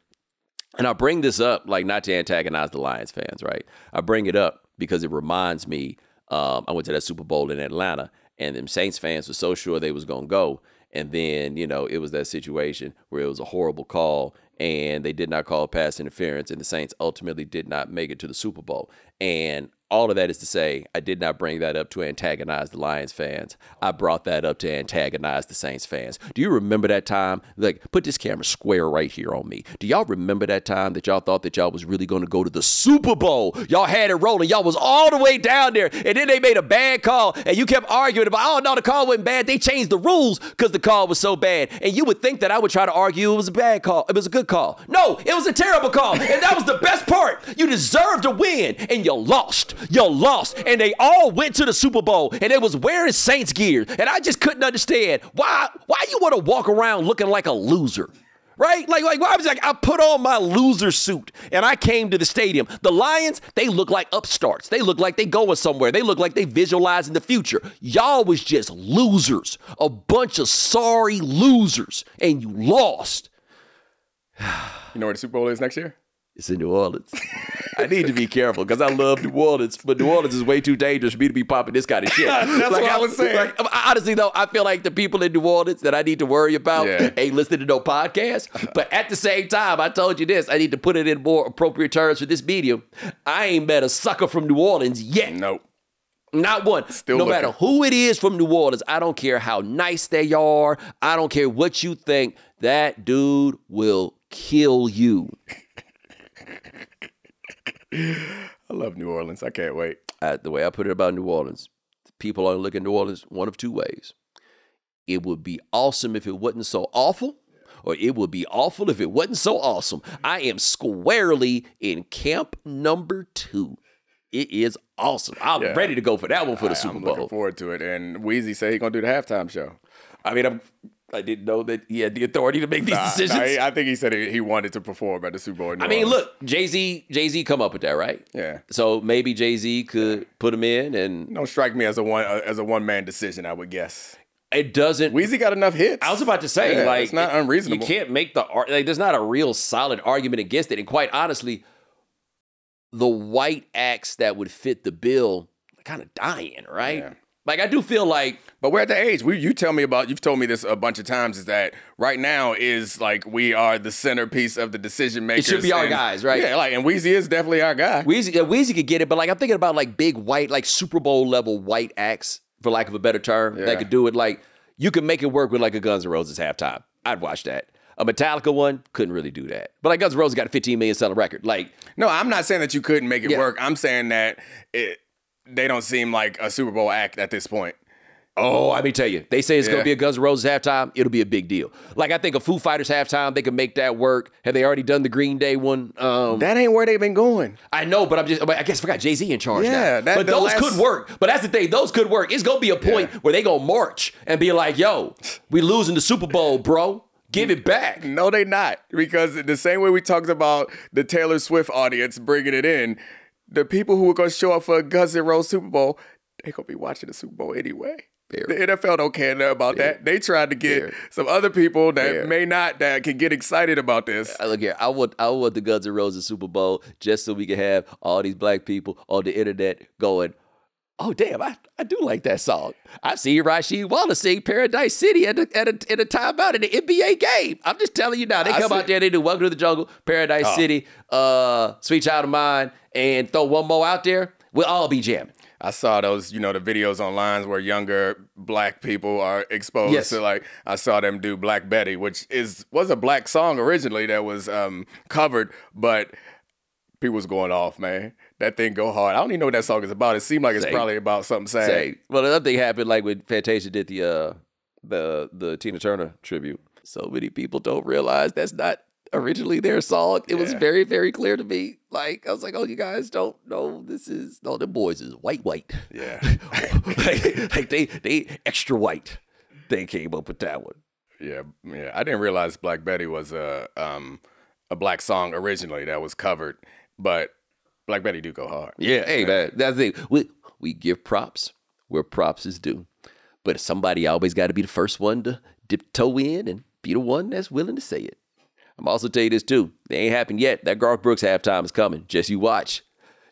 [SPEAKER 1] And I bring this up like not to antagonize the Lions fans, right? I bring it up because it reminds me. Um, I went to that Super Bowl in Atlanta, and them Saints fans were so sure they was gonna go, and then you know it was that situation where it was a horrible call, and they did not call pass interference, and the Saints ultimately did not make it to the Super Bowl. And all of that is to say, I did not bring that up to antagonize the Lions fans. I brought that up to antagonize the Saints fans. Do you remember that time? Like, put this camera square right here on me. Do y'all remember that time that y'all thought that y'all was really going to go to the Super Bowl? Y'all had it rolling. Y'all was all the way down there, and then they made a bad call, and you kept arguing about, oh no, the call wasn't bad. They changed the rules because the call was so bad. And you would think that I would try to argue it was a bad call. It was a good call. No, it was a terrible call, and that was the best part. You deserved to win, and you lost you lost. And they all went to the Super Bowl and they was wearing Saints gear. And I just couldn't understand why why you want to walk around looking like a loser. Right? Like, like I was like, I put on my loser suit and I came to the stadium. The Lions, they look like upstarts. They look like they going somewhere. They look like they visualizing the future. Y'all was just losers. A bunch of sorry losers. And you lost. [sighs]
[SPEAKER 2] you know where the Super Bowl is next year?
[SPEAKER 1] It's in New Orleans. I need to be careful because I love New Orleans, but New Orleans is way too dangerous for me to be popping this kind of shit. [laughs]
[SPEAKER 2] That's like, what I, was saying. Like,
[SPEAKER 1] honestly, though, I feel like the people in New Orleans that I need to worry about yeah. ain't listening to no podcast. But at the same time, I told you this. I need to put it in more appropriate terms for this medium. I ain't met a sucker from New Orleans yet.
[SPEAKER 2] Nope.
[SPEAKER 1] Not one. Still no looking. matter who it is from New Orleans, I don't care how nice they are. I don't care what you think. That dude will kill you.
[SPEAKER 2] I love New Orleans. I can't wait.
[SPEAKER 1] Uh, the way I put it about New Orleans, people only look at New Orleans one of two ways. It would be awesome if it wasn't so awful, or it would be awful if it wasn't so awesome. I am squarely in camp number two. It is awesome. I'm yeah. ready to go for that one for the I, Super
[SPEAKER 2] I'm
[SPEAKER 1] Bowl.
[SPEAKER 2] Looking forward to it. And Weezy said he's gonna do the halftime show.
[SPEAKER 1] I mean, I'm I didn't know that he had the authority to make these nah, decisions.
[SPEAKER 2] Nah, I think he said he wanted to perform at the Super Bowl.
[SPEAKER 1] I mean, look, Jay Z, Jay Z, come up with that, right?
[SPEAKER 2] Yeah.
[SPEAKER 1] So maybe Jay Z could put him in, and
[SPEAKER 2] don't strike me as a one uh, as a one man decision. I would guess
[SPEAKER 1] it doesn't.
[SPEAKER 2] Weezy got enough hits.
[SPEAKER 1] I was about to say, yeah, like,
[SPEAKER 2] it's not unreasonable.
[SPEAKER 1] You can't make the like. There's not a real solid argument against it, and quite honestly, the white acts that would fit the bill kind of dying, right?
[SPEAKER 2] Yeah.
[SPEAKER 1] Like I do feel like
[SPEAKER 2] But we're at the age. We, you tell me about. You've told me this a bunch of times. Is that right now is like we are the centerpiece of the decision makers.
[SPEAKER 1] It should be our
[SPEAKER 2] and-
[SPEAKER 1] guys, right?
[SPEAKER 2] Yeah, like and Weezy is definitely our guy.
[SPEAKER 1] Weezy, yeah, Weezy could get it, but like I'm thinking about like big white, like Super Bowl level white acts, for lack of a better term,
[SPEAKER 2] Yeah.
[SPEAKER 1] that could do it. Like you could make it work with like a Guns N' Roses halftime. I'd watch that. A Metallica one couldn't really do that, but like Guns N' Roses got a 15 million seller record. Like
[SPEAKER 2] no, I'm not saying that you couldn't make it
[SPEAKER 1] Yeah.
[SPEAKER 2] work. I'm saying that it, they don't seem like a Super Bowl act at this point.
[SPEAKER 1] Oh, let me tell you, they say it's
[SPEAKER 2] Yeah.
[SPEAKER 1] gonna be a Guns N' Roses halftime. It'll be a big deal. Like I think a Foo Fighters halftime, they could make that work. Have they already done the Green Day one? Um,
[SPEAKER 2] That ain't where they've been going.
[SPEAKER 1] I know, but I'm just. I guess I forgot Jay Z in charge
[SPEAKER 2] Yeah, that-
[SPEAKER 1] but those
[SPEAKER 2] last-
[SPEAKER 1] could work. But that's the thing; those could work. It's gonna be a point
[SPEAKER 2] Yeah.
[SPEAKER 1] where they gonna march and be like, "Yo, we losing the Super Bowl, bro. Give it back."
[SPEAKER 2] No, they not. Because the same way we talked about the Taylor Swift audience bringing it in, the people who are going to show up for a Guns N' Roses Super Bowl, they're going to be watching the Super Bowl anyway.
[SPEAKER 1] Fair.
[SPEAKER 2] The NFL don't care about that. They tried to get
[SPEAKER 1] Fair.
[SPEAKER 2] some other people that may not that can get excited about this.
[SPEAKER 1] Look here, I want I want the Guns N' Roses Super Bowl just so we can have all these black people on the internet going. Oh damn! I, I do like that song. I've seen Rasheed Wallace sing "Paradise City" at a, at a, at a timeout in the NBA game. I'm just telling you now. They come out there, they do "Welcome to the Jungle," "Paradise
[SPEAKER 2] Oh.
[SPEAKER 1] City," uh, "Sweet Child of Mine," and throw one more out there. We'll all be jamming.
[SPEAKER 2] I saw those, you know, the videos online where younger black people are exposed
[SPEAKER 1] Yes.
[SPEAKER 2] to like I saw them do Black Betty, which is was a black song originally that was um covered, but people was going off, man. That thing go hard. I don't even know what that song is about. It seemed like it's
[SPEAKER 1] Same.
[SPEAKER 2] probably about something sad.
[SPEAKER 1] Say, well, another thing happened like when Fantasia did the uh the the Tina Turner tribute. So many people don't realize that's not originally their song. It was very very clear to me. Like I was like, oh, you guys don't know this is no, the boys is white white.
[SPEAKER 2] Yeah. [laughs]
[SPEAKER 1] like, like they they extra white. They came up with that one.
[SPEAKER 2] Yeah, yeah. I didn't realize Black Betty was a um a black song originally that was covered, but Black Betty do go hard.
[SPEAKER 1] Yeah, hey man, that's the thing. We we give props where props is due, but somebody always got to be the first one to dip toe in and be the one that's willing to say it. I'm also tell you this too. They ain't happened yet. That Garth Brooks halftime is coming. Just you watch.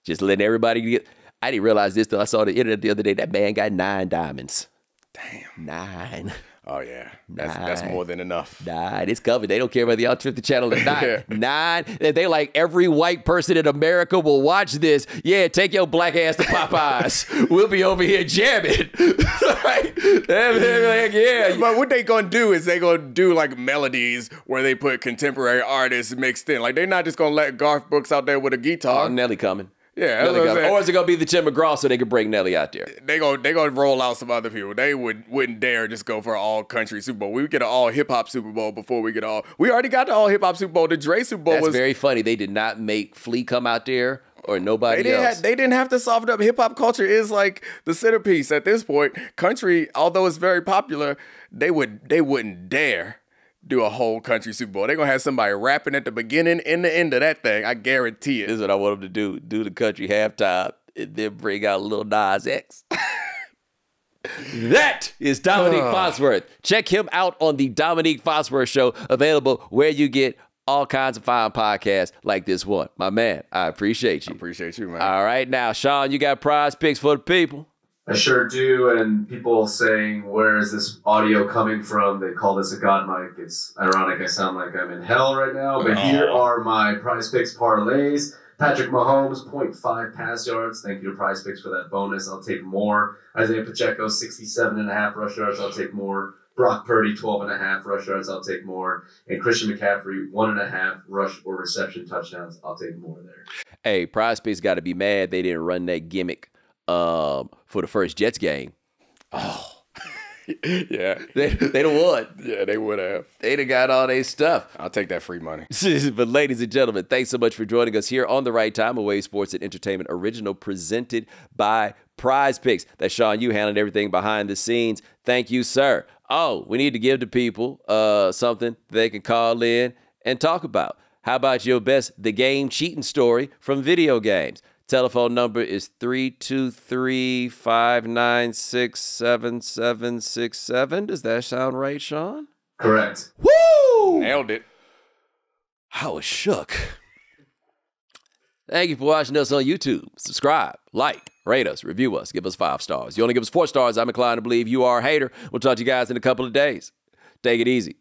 [SPEAKER 1] Just letting everybody get. I didn't realize this till I saw the internet the other day. That man got nine diamonds. Damn. Nine. [laughs]
[SPEAKER 2] Oh yeah, that's that's more than enough.
[SPEAKER 1] Nine. It's covered. They don't care whether y'all trip the channel or not. [laughs]
[SPEAKER 2] Yeah.
[SPEAKER 1] Nine. They like every white person in America will watch this. Yeah, take your black ass to Popeyes. [laughs] we'll be over here jamming. [laughs] right? Like, yeah.
[SPEAKER 2] But what they gonna do is they gonna do like melodies where they put contemporary artists mixed in. Like they're not just gonna let Garth Brooks out there with a guitar.
[SPEAKER 1] Oh, Nelly coming.
[SPEAKER 2] Yeah, that's what I'm
[SPEAKER 1] Or is it gonna be the Tim McGraw so they can bring Nelly out there?
[SPEAKER 2] they go they gonna roll out some other people. They would wouldn't dare just go for an all country Super Bowl. We would get an all hip hop Super Bowl before we get all. We already got the all hip hop Super Bowl. The Dre Super Bowl
[SPEAKER 1] That's
[SPEAKER 2] was
[SPEAKER 1] very funny. They did not make Flea come out there or
[SPEAKER 2] They
[SPEAKER 1] nobody
[SPEAKER 2] didn't,
[SPEAKER 1] else.
[SPEAKER 2] have, they didn't have to soften up. Hip hop culture is like the centerpiece at this point. Country, although it's very popular, they would they wouldn't dare do a whole country Super Bowl. They're gonna have somebody rapping at the beginning and the end of that thing. I guarantee it.
[SPEAKER 1] This is what I want them to do: do the country halftime and then bring out Lil Nas X. [laughs] that is Domonique Foxworth. Check him out on the Domonique Foxworth Show, available where you get all kinds of fine podcasts like this one. My man, I appreciate you.
[SPEAKER 2] I appreciate you, man.
[SPEAKER 1] All right, now Sean, you got PrizePicks for the people.
[SPEAKER 3] I sure do. And people saying, where is this audio coming from? They call this a God mic. It's ironic. I sound like I'm in hell right now. But here are my PrizePicks parlays. Patrick Mahomes, 0.5 pass yards. Thank you to PrizePicks for that bonus. I'll take more. Isaiah Pacheco, 67 and a half rush yards. I'll take more. Brock Purdy, 12 and a half rush yards. I'll take more. And Christian McCaffrey, one and a half rush or reception touchdowns. I'll take more there.
[SPEAKER 1] Hey, PrizePicks got to be mad they didn't run that gimmick um, for the first Jets game. Oh. [laughs]
[SPEAKER 2] yeah,
[SPEAKER 1] They they don't won.
[SPEAKER 2] yeah, they would have.
[SPEAKER 1] They'd have got all their stuff.
[SPEAKER 2] I'll take that free money. [laughs]
[SPEAKER 1] but ladies and gentlemen, thanks so much for joining us here on the right time of Wave Sports and Entertainment original presented by PrizePicks. That's Sean, you handling everything behind the scenes. Thank you, sir. Oh, we need to give the people uh, something they can call in and talk about. How about your best the game cheating story from video games? Telephone number is 323 596 7767. Does that sound right, Sean?
[SPEAKER 3] Correct.
[SPEAKER 1] Woo!
[SPEAKER 2] Nailed it.
[SPEAKER 1] I was shook. Thank you for watching us on YouTube. Subscribe, like, Rate us, review us, give us five stars. You only give us four stars, I'm inclined to believe you are a hater. We'll talk to you guys in a couple of days. Take it easy.